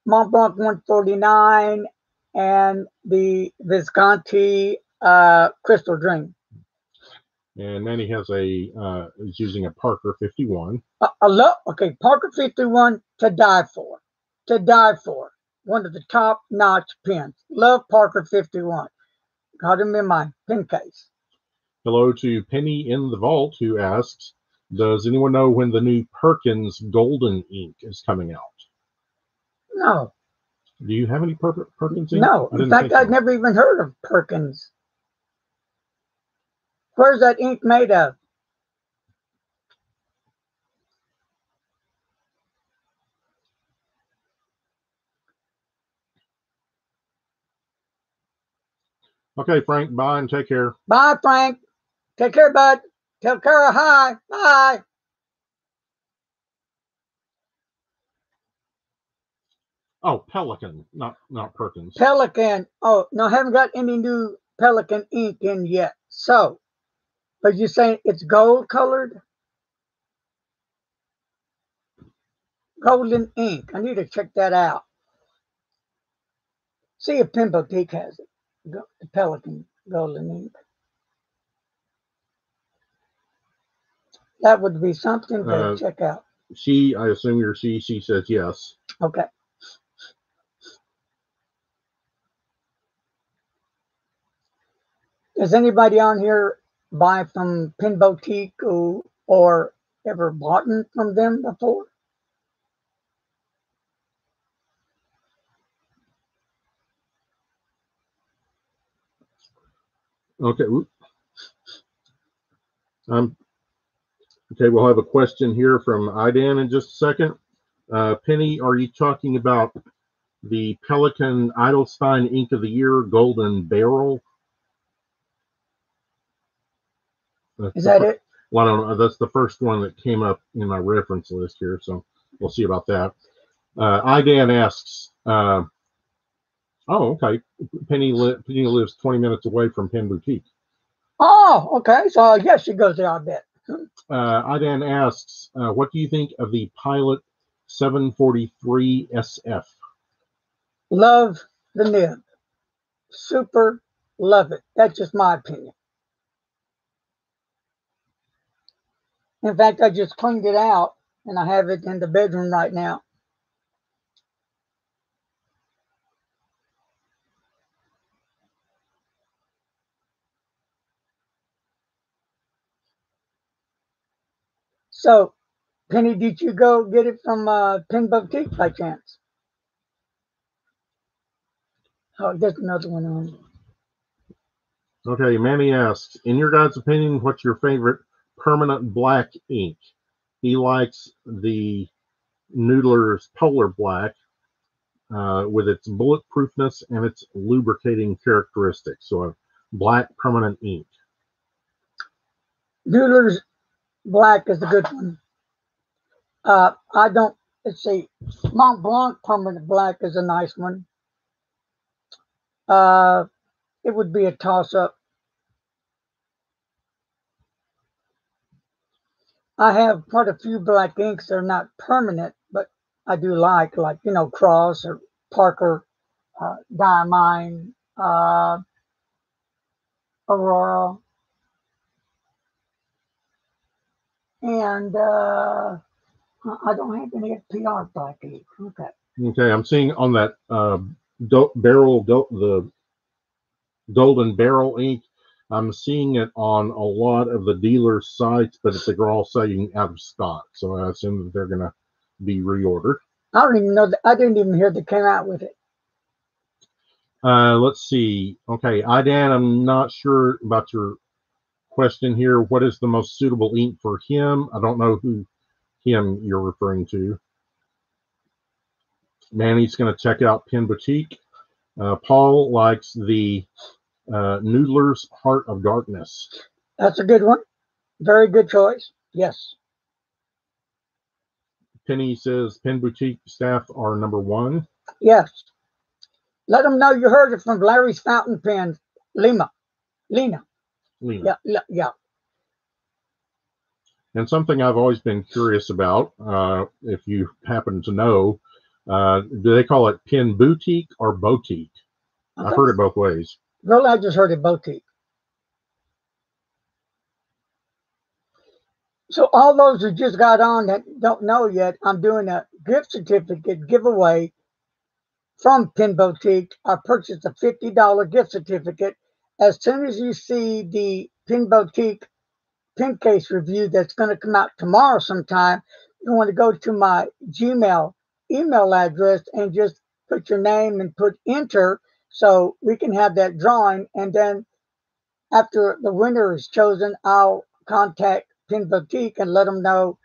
Mont Blanc 149 and the Visconti uh, Crystal Dream. And Manny has a uh, is using a Parker 51. I, I love okay Parker 51 to die for, to die for. One of the top notch pins. Love Parker 51. Got him in my pin case. Hello to Penny in the Vault who asks, does anyone know when the new Perkins Golden ink is coming out? No, Do you have any per- Perkins ink? No, in fact, I've never even heard of Perkins. Where's that ink made of? Okay, Frank, bye and take care. Bye, Frank. Take care, bud. Tell Kara hi. Bye. Oh, Pelikan, not not Perkins. Pelikan. Oh, no, I haven't got any new Pelikan ink in yet. So, but you're saying it's gold colored? Golden ink. I need to check that out. See if Pen Boutique has it. The Pelikan golden ink. That would be something to Uh, check out. She, I assume you're she. She says yes. Okay. Does anybody on here buy from Pen Boutique or, or ever bought from them before? Okay. Um, okay, we'll have a question here from Idan in just a second. Uh, Penny, are you talking about the Pelikan Edelstein Ink of the Year Golden Barrel? That's Is that it? Well, I don't know. That's the first one that came up in my reference list here, so we'll see about that. Uh, Idan asks, uh, oh, okay. Penny, li- Penny lives 20 minutes away from Pen Boutique. Oh, okay. So yes, she goes there, I bet. Uh, asks, uh, what do you think of the Pilot 743 SF? Love the nib. Super love it. That's just my opinion. In fact, I just cleaned it out and I have it in the bedroom right now. So, Penny, did you go get it from uh, Pen Boutique by chance? Oh, there's another one on. Okay, Manny asks, in your guys' opinion, what's your favorite permanent black ink? He likes the Noodler's Polar Black uh, with its bulletproofness and its lubricating characteristics. So a black permanent ink. Noodler's Black is a good one. Uh, I don't, let's see, Mont Blanc Permanent Black is a nice one. Uh, it would be a toss up. I have quite a few black inks that are not permanent, but I do like, like, you know, Cross or Parker, uh, Diamine, uh, Aurora. And uh, I don't have any PR black ink. Okay. Okay, I'm seeing on that uh, do- barrel, do- the golden barrel ink. I'm seeing it on a lot of the dealer sites, but they're all saying out of stock. So I assume that they're going to be reordered. I don't even know that. I didn't even hear they came out with it. Uh, let's see. Okay, Idan, I'm not sure about your question here. What is the most suitable ink for him? I don't know who him you're referring to. Manny's going to check out Pen Boutique. Uh, Paul likes the uh, Noodler's Heart of Darkness. That's a good one. Very good choice. Yes. Penny says Pen Boutique staff are number one. Yes. Let them know you heard it from Larry's Fountain Pen, Lima. Lena. Lena. Yeah. Yeah. yeah. And something I've always been curious about, uh, if you happen to know, uh, do they call it Pen Boutique or Boutique? I I've heard it both ways. Really, I just heard it boutique. So all those who just got on that don't know yet, I'm doing a gift certificate giveaway from Pen Boutique. I purchased a $50 gift certificate. As soon as you see the Pen Boutique pin case review that's going to come out tomorrow sometime, you want to go to my Gmail email address and just put your name and put enter so we can have that drawing. And then after the winner is chosen, I'll contact Pen Boutique and let them know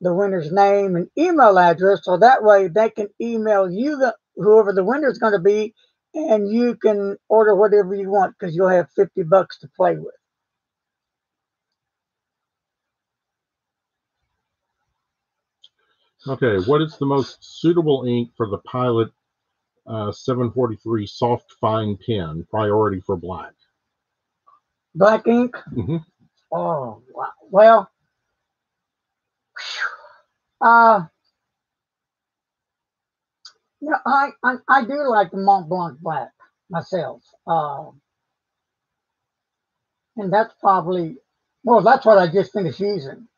the winner's name and email address. So that way they can email you, the, whoever the winner is going to be, and you can order whatever you want because you'll have 50 bucks to play with. Okay, what is the most suitable ink for the Pilot uh, 743 soft fine pen? Priority for black. Black ink. Mhm. Oh, wow. well, uh, yeah, I, I I do like the Mont Blanc black myself. Uh, and that's probably well, that's what I just finished using.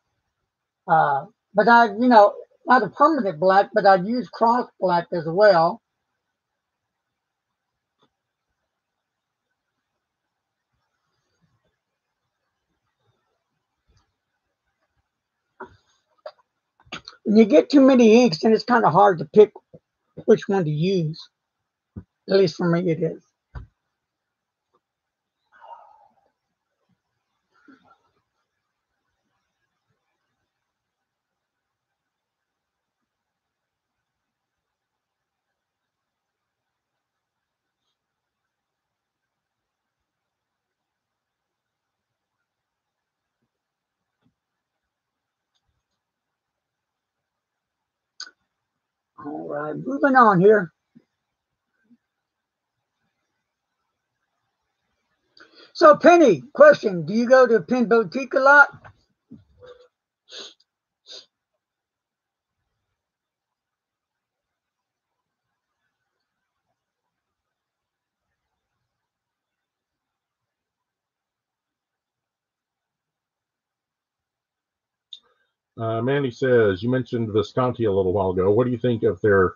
Uh, but I, you know, not a permanent black, but I use cross black as well. When you get too many inks, then it's kind of hard to pick which one to use. At least for me, it is. All right, moving on here. So, Penny, question: Do you go to Pen Boutique a lot? Uh, Mandy says, you mentioned Visconti a little while ago. What do you think of their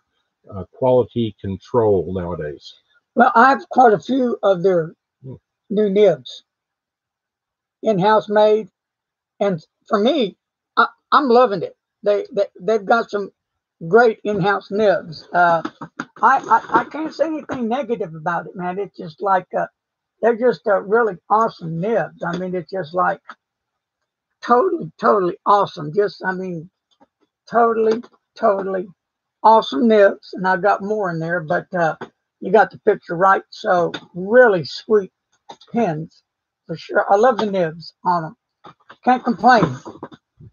uh, quality control nowadays? Well, I have quite a few of their Hmm. new nibs, in-house made, and for me, I, I'm loving it. They, they they've got some great in-house nibs. Uh, I, I I can't say anything negative about it, man. It's just like uh, they're just uh, really awesome nibs. I mean, it's just like totally, totally awesome. Just I mean, totally, totally awesome nibs, and I got more in there, but uh, you got the picture right. So really sweet pens for sure. I love the nibs on them. Can't complain.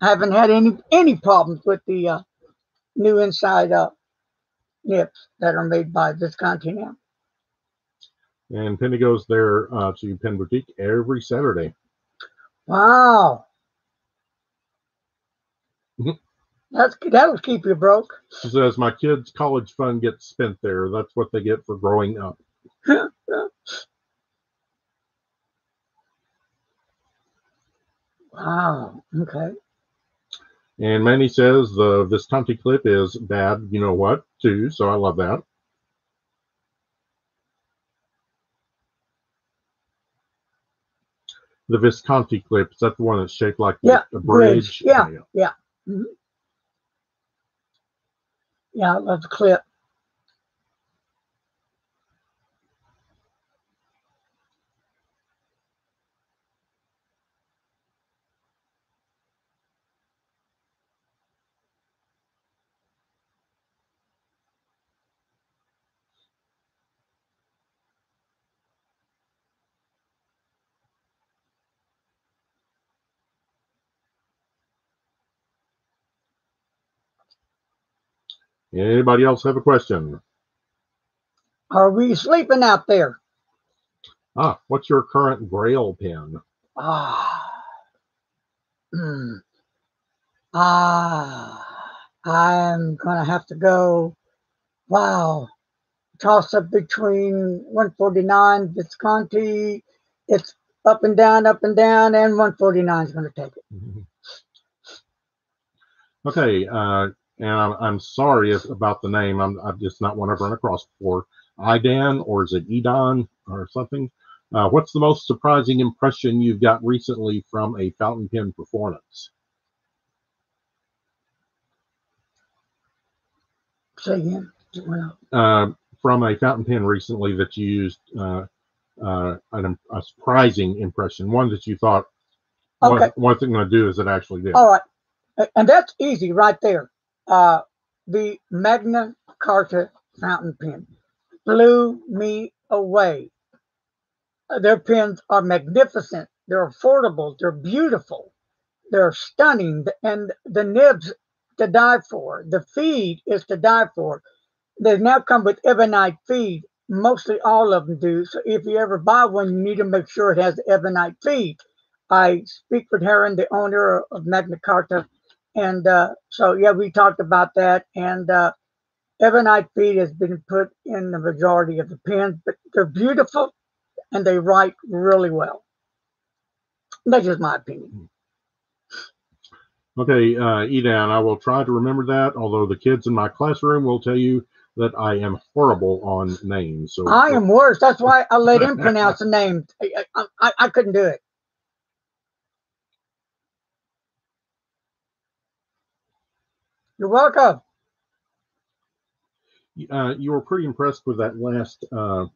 I haven't had any any problems with the uh, new inside uh, nibs that are made by Visconti now. And Penny goes there uh, to Pen Boutique every Saturday. Wow. Mhm. That's that'll keep you broke. She says, my kids' college fund gets spent there. That's what they get for growing up. Wow. Okay. And Manny says the Visconti clip is bad, you know what, too. So I love that. The Visconti clip, is that the one that's shaped like Yeah, a bridge. bridge? Yeah. Yeah, I Mm-hmm. love the clip. Anybody else have a question? Are we sleeping out there? Ah, what's your current Grail pen? Ah. Hmm. Ah. I'm gonna have to go. Wow. Toss up between 149 Visconti. It's up and down, up and down, and 149 is gonna take it. Okay, uh, and I'm, I'm sorry if, about the name. I'm, I'm just not one I've run across before. Idan, or is it Edon, or something? Uh, what's the most surprising impression you've got recently from a fountain pen performance? Say again. Well, Uh, from a fountain pen recently that you used, uh, uh, an, a surprising impression, one that you thought, Okay. what, what's it going to do is it actually did? All right. And that's easy right there. Uh, the Magna Carta fountain pen blew me away. Uh, Their pens are magnificent. They're affordable. They're beautiful. They're stunning. And the nibs to die for. The feed is to die for. They now come with Ebonite feed. Mostly all of them do. So if you ever buy one, you need to make sure it has Ebonite feed. I speak with Aaron, the owner of Magna Carta. And uh, so, yeah, we talked about that. And uh, Ebonite feed has been put in the majority of the pens, but they're beautiful and they write really well. That's just my opinion. Okay, uh, Edan, I will try to remember that. Although the kids in my classroom will tell you that I am horrible on names. So I am worse. That's why I let him pronounce the name. I, I, I, I couldn't do it. You're welcome. uh, you were pretty impressed with that last uh,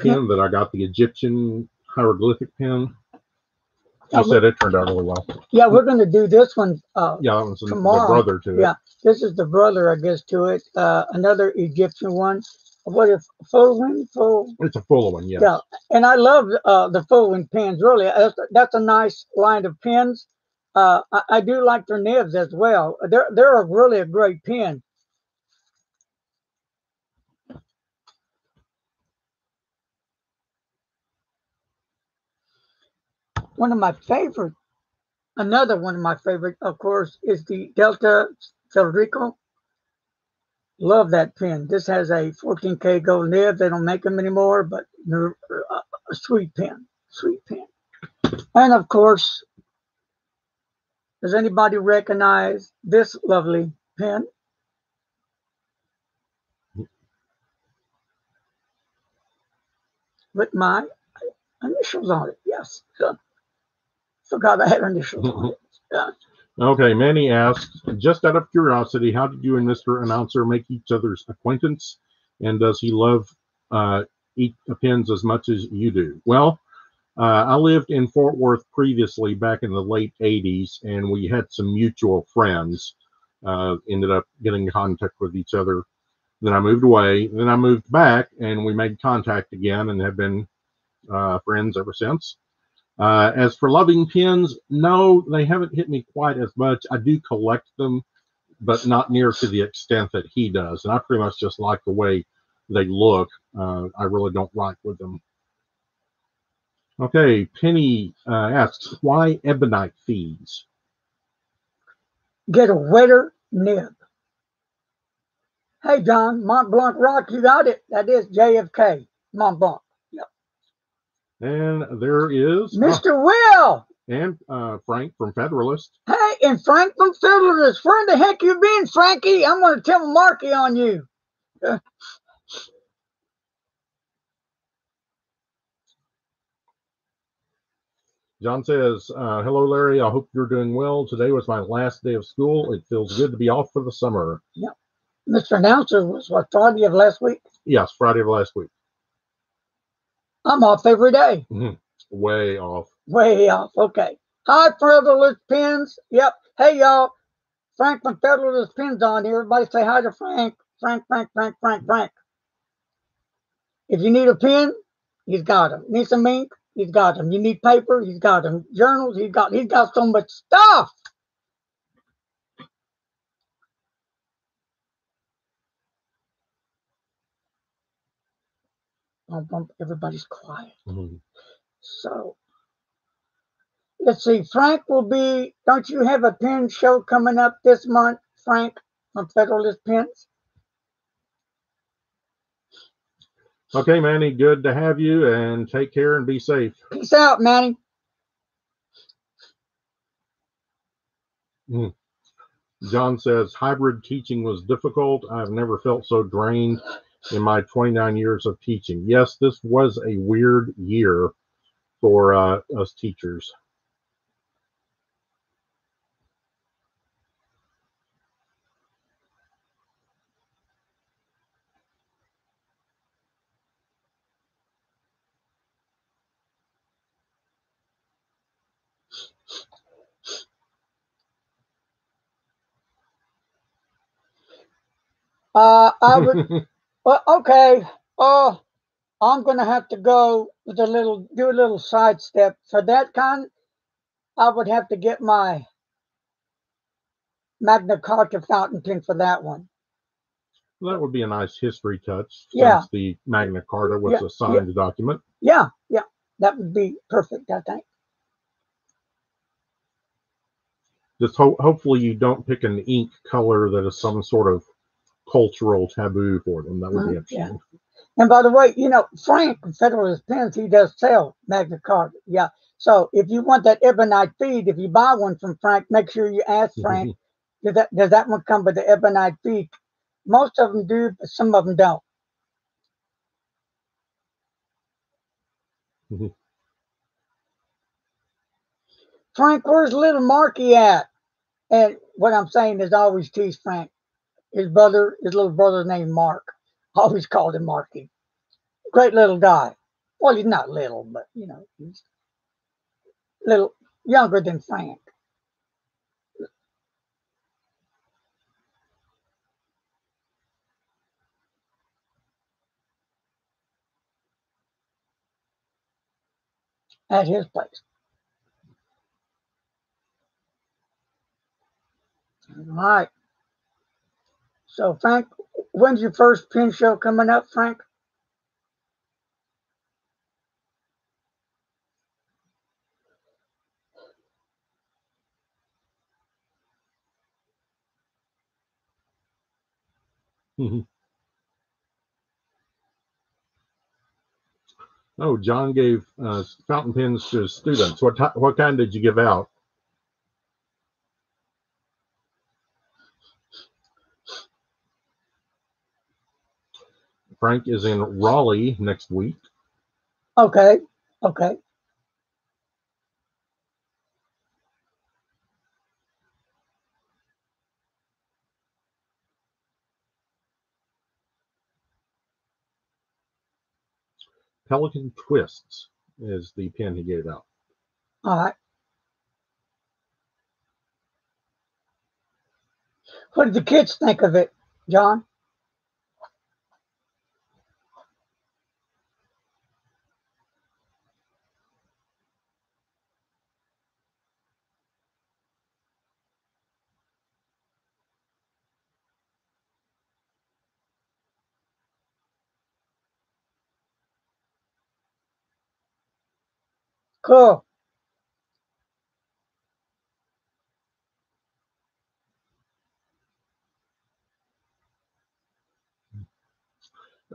pen that I got, the Egyptian hieroglyphic pen. Yeah, You said it turned out really well. Yeah, we're going to do this one. Uh, Yeah, that the Tomorrow. brother to it. Yeah. this is the brother, I guess, to it. Uh, another Egyptian one. What if full wing, full? It's a full one, yes. Yeah, and I love uh, the full wing pens. Really, that's, that's a nice line of pens. Uh, I, I do like their nibs as well. They're they're a really a great pen. One of my favorite, another one of my favorite, of course, is the Delta Federico. Love that pen. This has a 14K gold nib. They don't make them anymore, but a sweet pen. Sweet pen. And of course, does anybody recognize this lovely pen? With my initials on it. Yes. Forgot I had initials on it. Yeah. Okay, Manny asks, just out of curiosity, how did you and Mr. Announcer make each other's acquaintance? And does he love uh, eat pens as much as you do? Well, uh, I lived in Fort Worth previously back in the late 80s, and we had some mutual friends. Uh, ended up getting in contact with each other. Then I moved away. Then I moved back, and we made contact again and have been uh, friends ever since. Uh, as for loving pins, no, they haven't hit me quite as much. I do collect them, but not near to the extent that he does. And I pretty much just like the way they look. Uh, I really don't write with them. Okay, Penny uh, asks, why ebonite feeds? Get a wetter nib. Hey, John, Mont Blanc Rock, you got it. That is JFK, Mont Blanc. Yep. And there is oh, Mr. Will. and uh, Frank from Federalist. Hey, and Frank from Federalist, Where the heck you been, Frankie? I'm going to tell Marky on you. John says, uh, "Hello, Larry. I hope you're doing well. Today was my last day of school. It feels good to be off for the summer. Yep. Mr. Announcer was what, Friday of last week? Yes, Friday of last week. I'm off every day. Way off. Way off. Okay. Hi, Federalist Pens. Yep. Hey, y'all. Frank from Federalist Pins on here. Everybody say hi to Frank. Frank, Frank, Frank, Frank, Frank. If you need a pin, he's got them. Need some ink? He's got them. You need paper? He's got them. Journals? He's got. He's got so much stuff. Everybody's quiet. Mhm. So let's see. Frank will be. Don't you have a pen show coming up this month, Frank, from Federalist Pens? Okay, Manny. Good to have you, and take care and be safe. Peace out, Manny. John says hybrid teaching was difficult. I've never felt so drained in my 29 years of teaching. Yes, this was a weird year for uh, us teachers. Uh, I would. well, okay. Uh, I'm gonna have to go with a little, do a little sidestep for that kind. I would have to get my Magna Carta fountain pen for that one. That would be a nice history touch. Yeah. Since the Magna Carta was Yeah, a signed document. Yeah, yeah, that would be perfect. I think. Just ho- hopefully you don't pick an ink color that is some sort of cultural taboo for them. That would be yeah. interesting. And by the way, you know, Frank Federalist Pens, he does sell Magna Carta. Yeah. So if you want that ebonite feed, if you buy one from Frank, make sure you ask Frank, does that does that one come with the ebonite feed? Most of them do, but some of them don't. Mhm. Frank, where's little Marky at? And what I'm saying is always tease Frank. His brother, his little brother named Mark. I always called him Marky. Great little guy. Well, he's not little, but you know, he's little younger than Frank. At his place. All right. So, Frank, when's your first pin show coming up, Frank? Mhm. Oh, John gave uh, fountain pens to students. What what kind did you give out? Frank is in Raleigh next week. Okay. Okay. Pelikan Twists is the pen he gave out. All right. What did the kids think of it, John? Cool.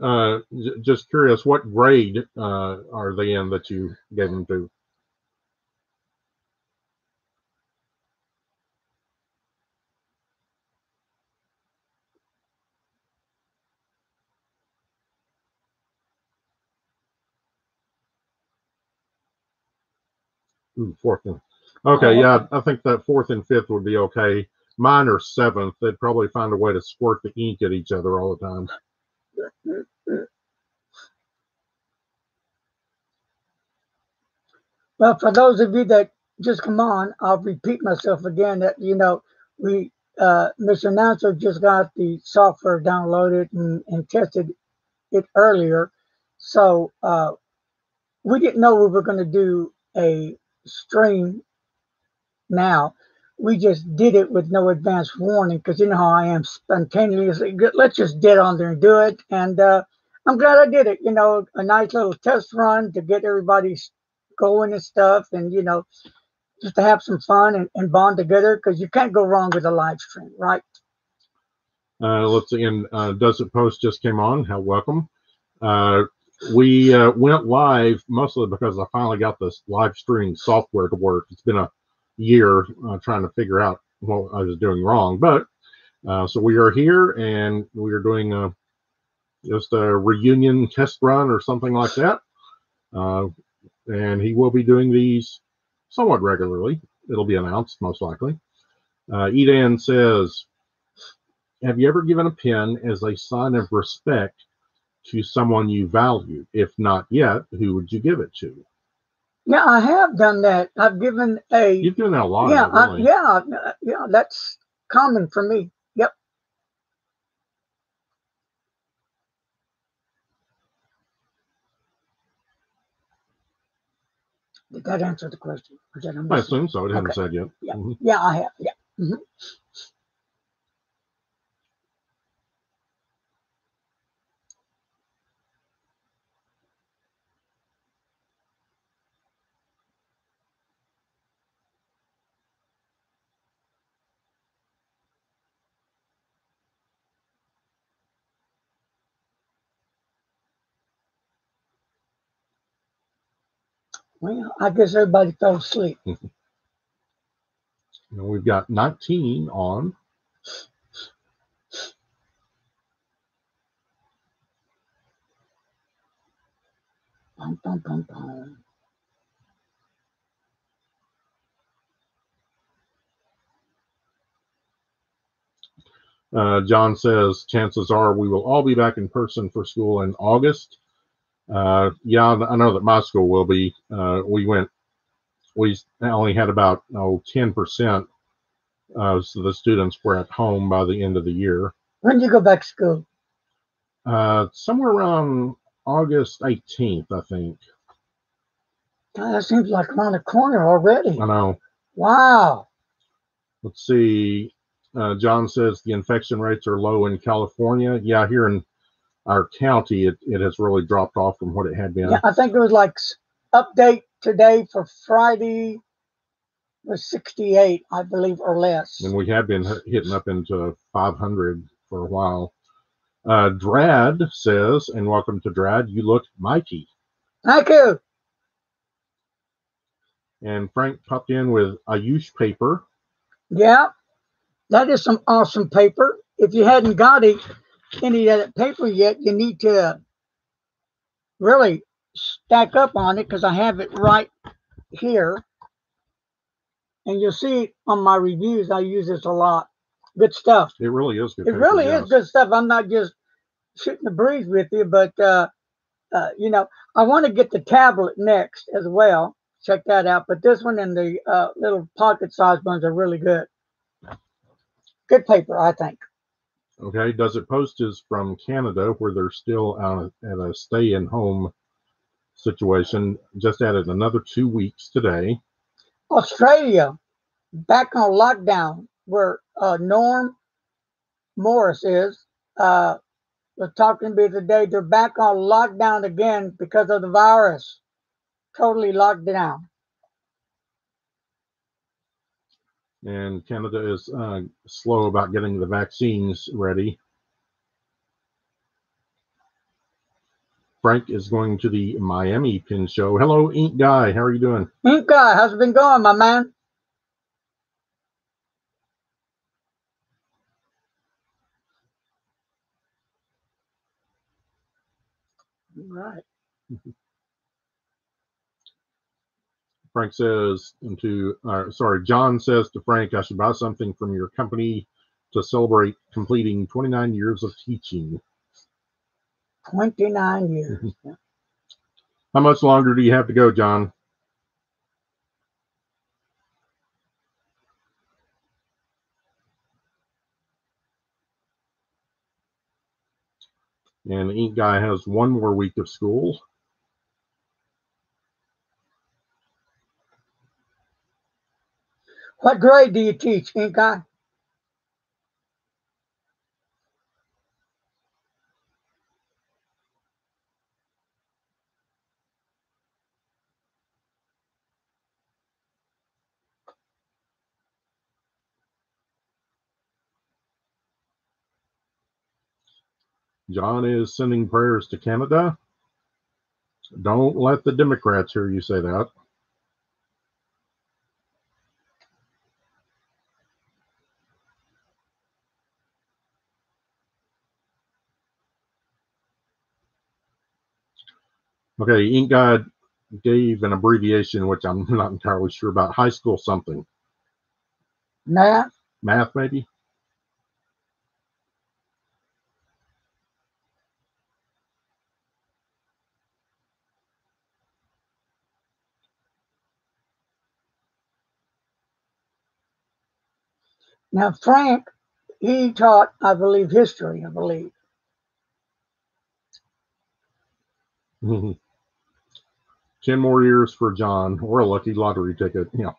Uh, just curious, what grade uh, are they in that you gave them to? Ooh, fourth and okay, Oh, yeah, I think that fourth and fifth would be okay. Mine are seventh. They'd probably find a way to squirt the ink at each other all the time. Well, for those of you that just come on, I'll repeat myself again that, you know, we, uh, Mr. Announcer just got the software downloaded and, and tested it earlier. So, uh, we didn't know we were going to do a stream now. We just did it with no advance warning because you know how I am spontaneously. Let's just get on there and do it. And uh, I'm glad I did it. You know, a nice little test run to get everybody going and stuff. And, you know, just to have some fun and, and bond together because you can't go wrong with a live stream, right? Uh, let's see, and uh, Does It Post just came on. How welcome. Uh, we uh, went live mostly because I finally got this live streaming software to work. It's been a year uh, trying to figure out what I was doing wrong, but uh, so we are here and we are doing a, just a reunion test run or something like that. Uh, and he will be doing these somewhat regularly. It'll be announced most likely. Uh, Edan says, have you ever given a pen as a sign of respect to someone you value? If not yet, who would you give it to? Yeah, I have done that. I've given a. You've given that a lot. Yeah, really. I, yeah, yeah. That's common for me. Yep. Did that answer the question? I assume so. It okay. hasn't said yet. Yeah, mm-hmm. yeah, I have. Yeah. Mm-hmm. Well, I guess everybody fell asleep. And we've got 19 on. Bum, bum, bum. Uh, John says chances are we will all be back in person for school in August. Uh, yeah, I know that my school will be. Uh, we went, we only had about oh, 10% of the students were at home by the end of the year. When did you go back to school? Uh, somewhere around August 18th, I think. God, that seems like around the corner already. I know. Wow. Let's see. Uh, John says the infection rates are low in California. Yeah, here in our county, it, it has really dropped off from what it had been. Yeah, I think it was like update today for Friday was 68, I believe, or less. And we have been hitting up into 500 for a while. Uh, Drad says, and welcome to Drad, you look mighty. Thank you. And Frank popped in with a Ayush paper. Yeah, that is some awesome paper. If you hadn't got it, any of that paper yet, you need to really stack up on it because I have it right here. And you'll see on my reviews, I use this a lot. Good stuff. It really is good. It paper, really yes. is good stuff. I'm not just shooting the breeze with you, but uh, uh, you know, I want to get the tablet next as well. Check that out. But this one and the uh, little pocket-sized ones are really good. Good paper, I think. Okay. Does it post is from Canada, where they're still out at a stay in home situation. Just added another two weeks today. Australia, back on lockdown, where uh, Norm Morris is, uh, was talking to me today. They're back on lockdown again because of the virus. Totally locked down. And Canada is uh, slow about getting the vaccines ready. Frank is going to the Miami Pin Show. Hello, Ink Guy. How are you doing? Ink guy, how's it been going, my man? All right. Frank says to, uh, sorry, John says to Frank, I should buy something from your company to celebrate completing 29 years of teaching. 29 years. How much longer do you have to go, John? And the ink guy has one more week of school. What grade do you teach, Ink guy? John is sending prayers to Canada. Don't let the Democrats hear you say that. Okay, Ink God gave an abbreviation, which I'm not entirely sure about. High school something. Math? Math, maybe? Now, Frank, he taught, I believe, history, I believe. 10 more years for John or a lucky lottery ticket. You know,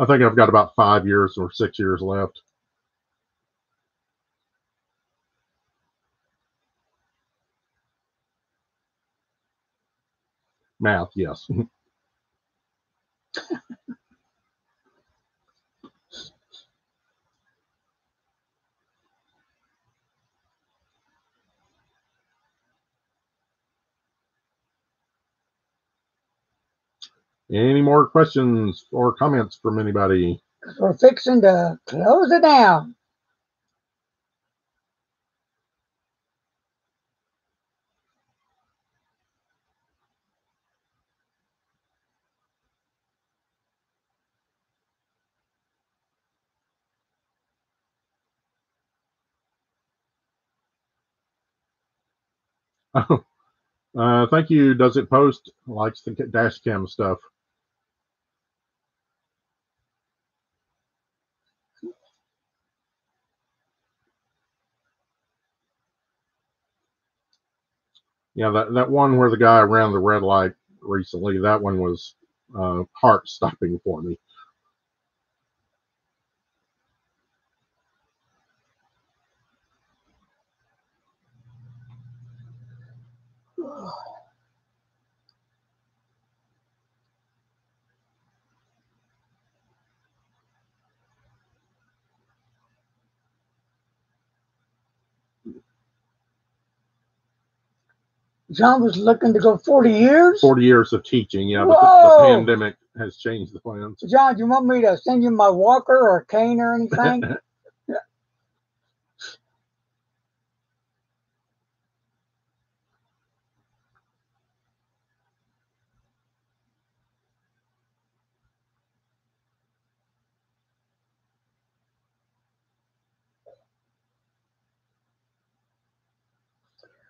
I think I've got about five years or six years left. Math, yes. Any more questions or comments from anybody? We're fixing to close it down. Uh, thank you. Does it post? Likes the dash cam stuff. Yeah, that, that one where the guy ran the red light recently, that one was uh, heart stopping for me. John was looking to go 40 years. 40 years of teaching. Yeah, but the, the pandemic has changed the plans. John, do you want me to send you my walker or cane or anything?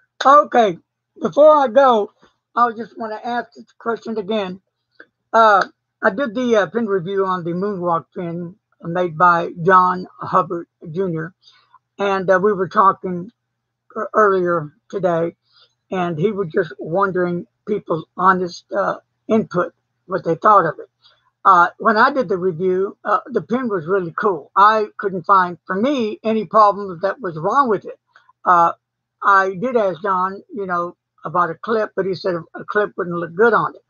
okay, before I go, I just want to ask this question again. Uh, I did the uh, pin review on the Moonwalk pin made by John Hubbard Jr. And uh, we were talking earlier today, and he was just wondering people's honest uh, input, what they thought of it. Uh, when I did the review, uh, the pin was really cool. I couldn't find, for me, any problems that was wrong with it. I did ask John, you know, about a clip, but he said a clip wouldn't look good on it.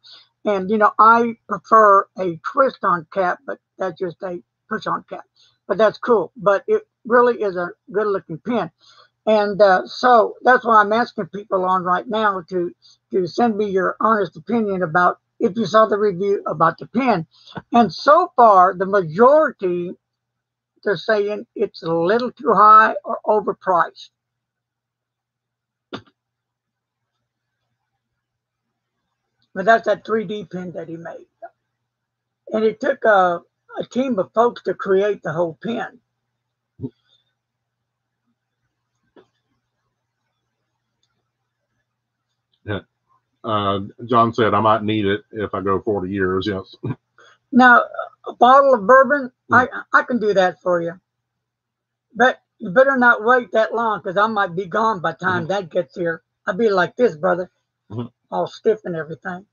And you know, I prefer a twist on cap, but that's just a push on cap. But that's cool. But it really is a good looking pin. And uh, so that's why I'm asking people on right now to to send me your honest opinion about if you saw the review about the pin. And so far, the majority they're saying it's a little too high or overpriced. But that's that 3D pin that he made. And it took a, a team of folks to create the whole pin. Uh, John said I might need it if I go 40 years. Yes. Now, a bottle of bourbon, I, I can do that for you. But you better not wait that long because I might be gone by the time that gets here. I'd be like this, brother, Mhm. All stiff and everything.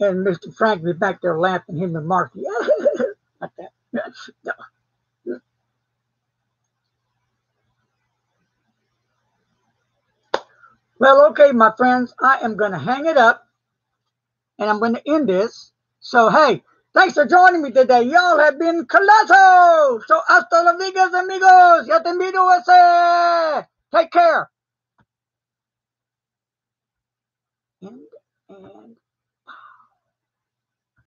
And Mr. Frank be back there laughing, him and Marky. like that. Well, okay, my friends, I am going to hang it up and I'm going to end this. So, hey, thanks for joining me today. Y'all have been colossal. So, hasta la vigas, amigos. Ya te invito ese. Take care.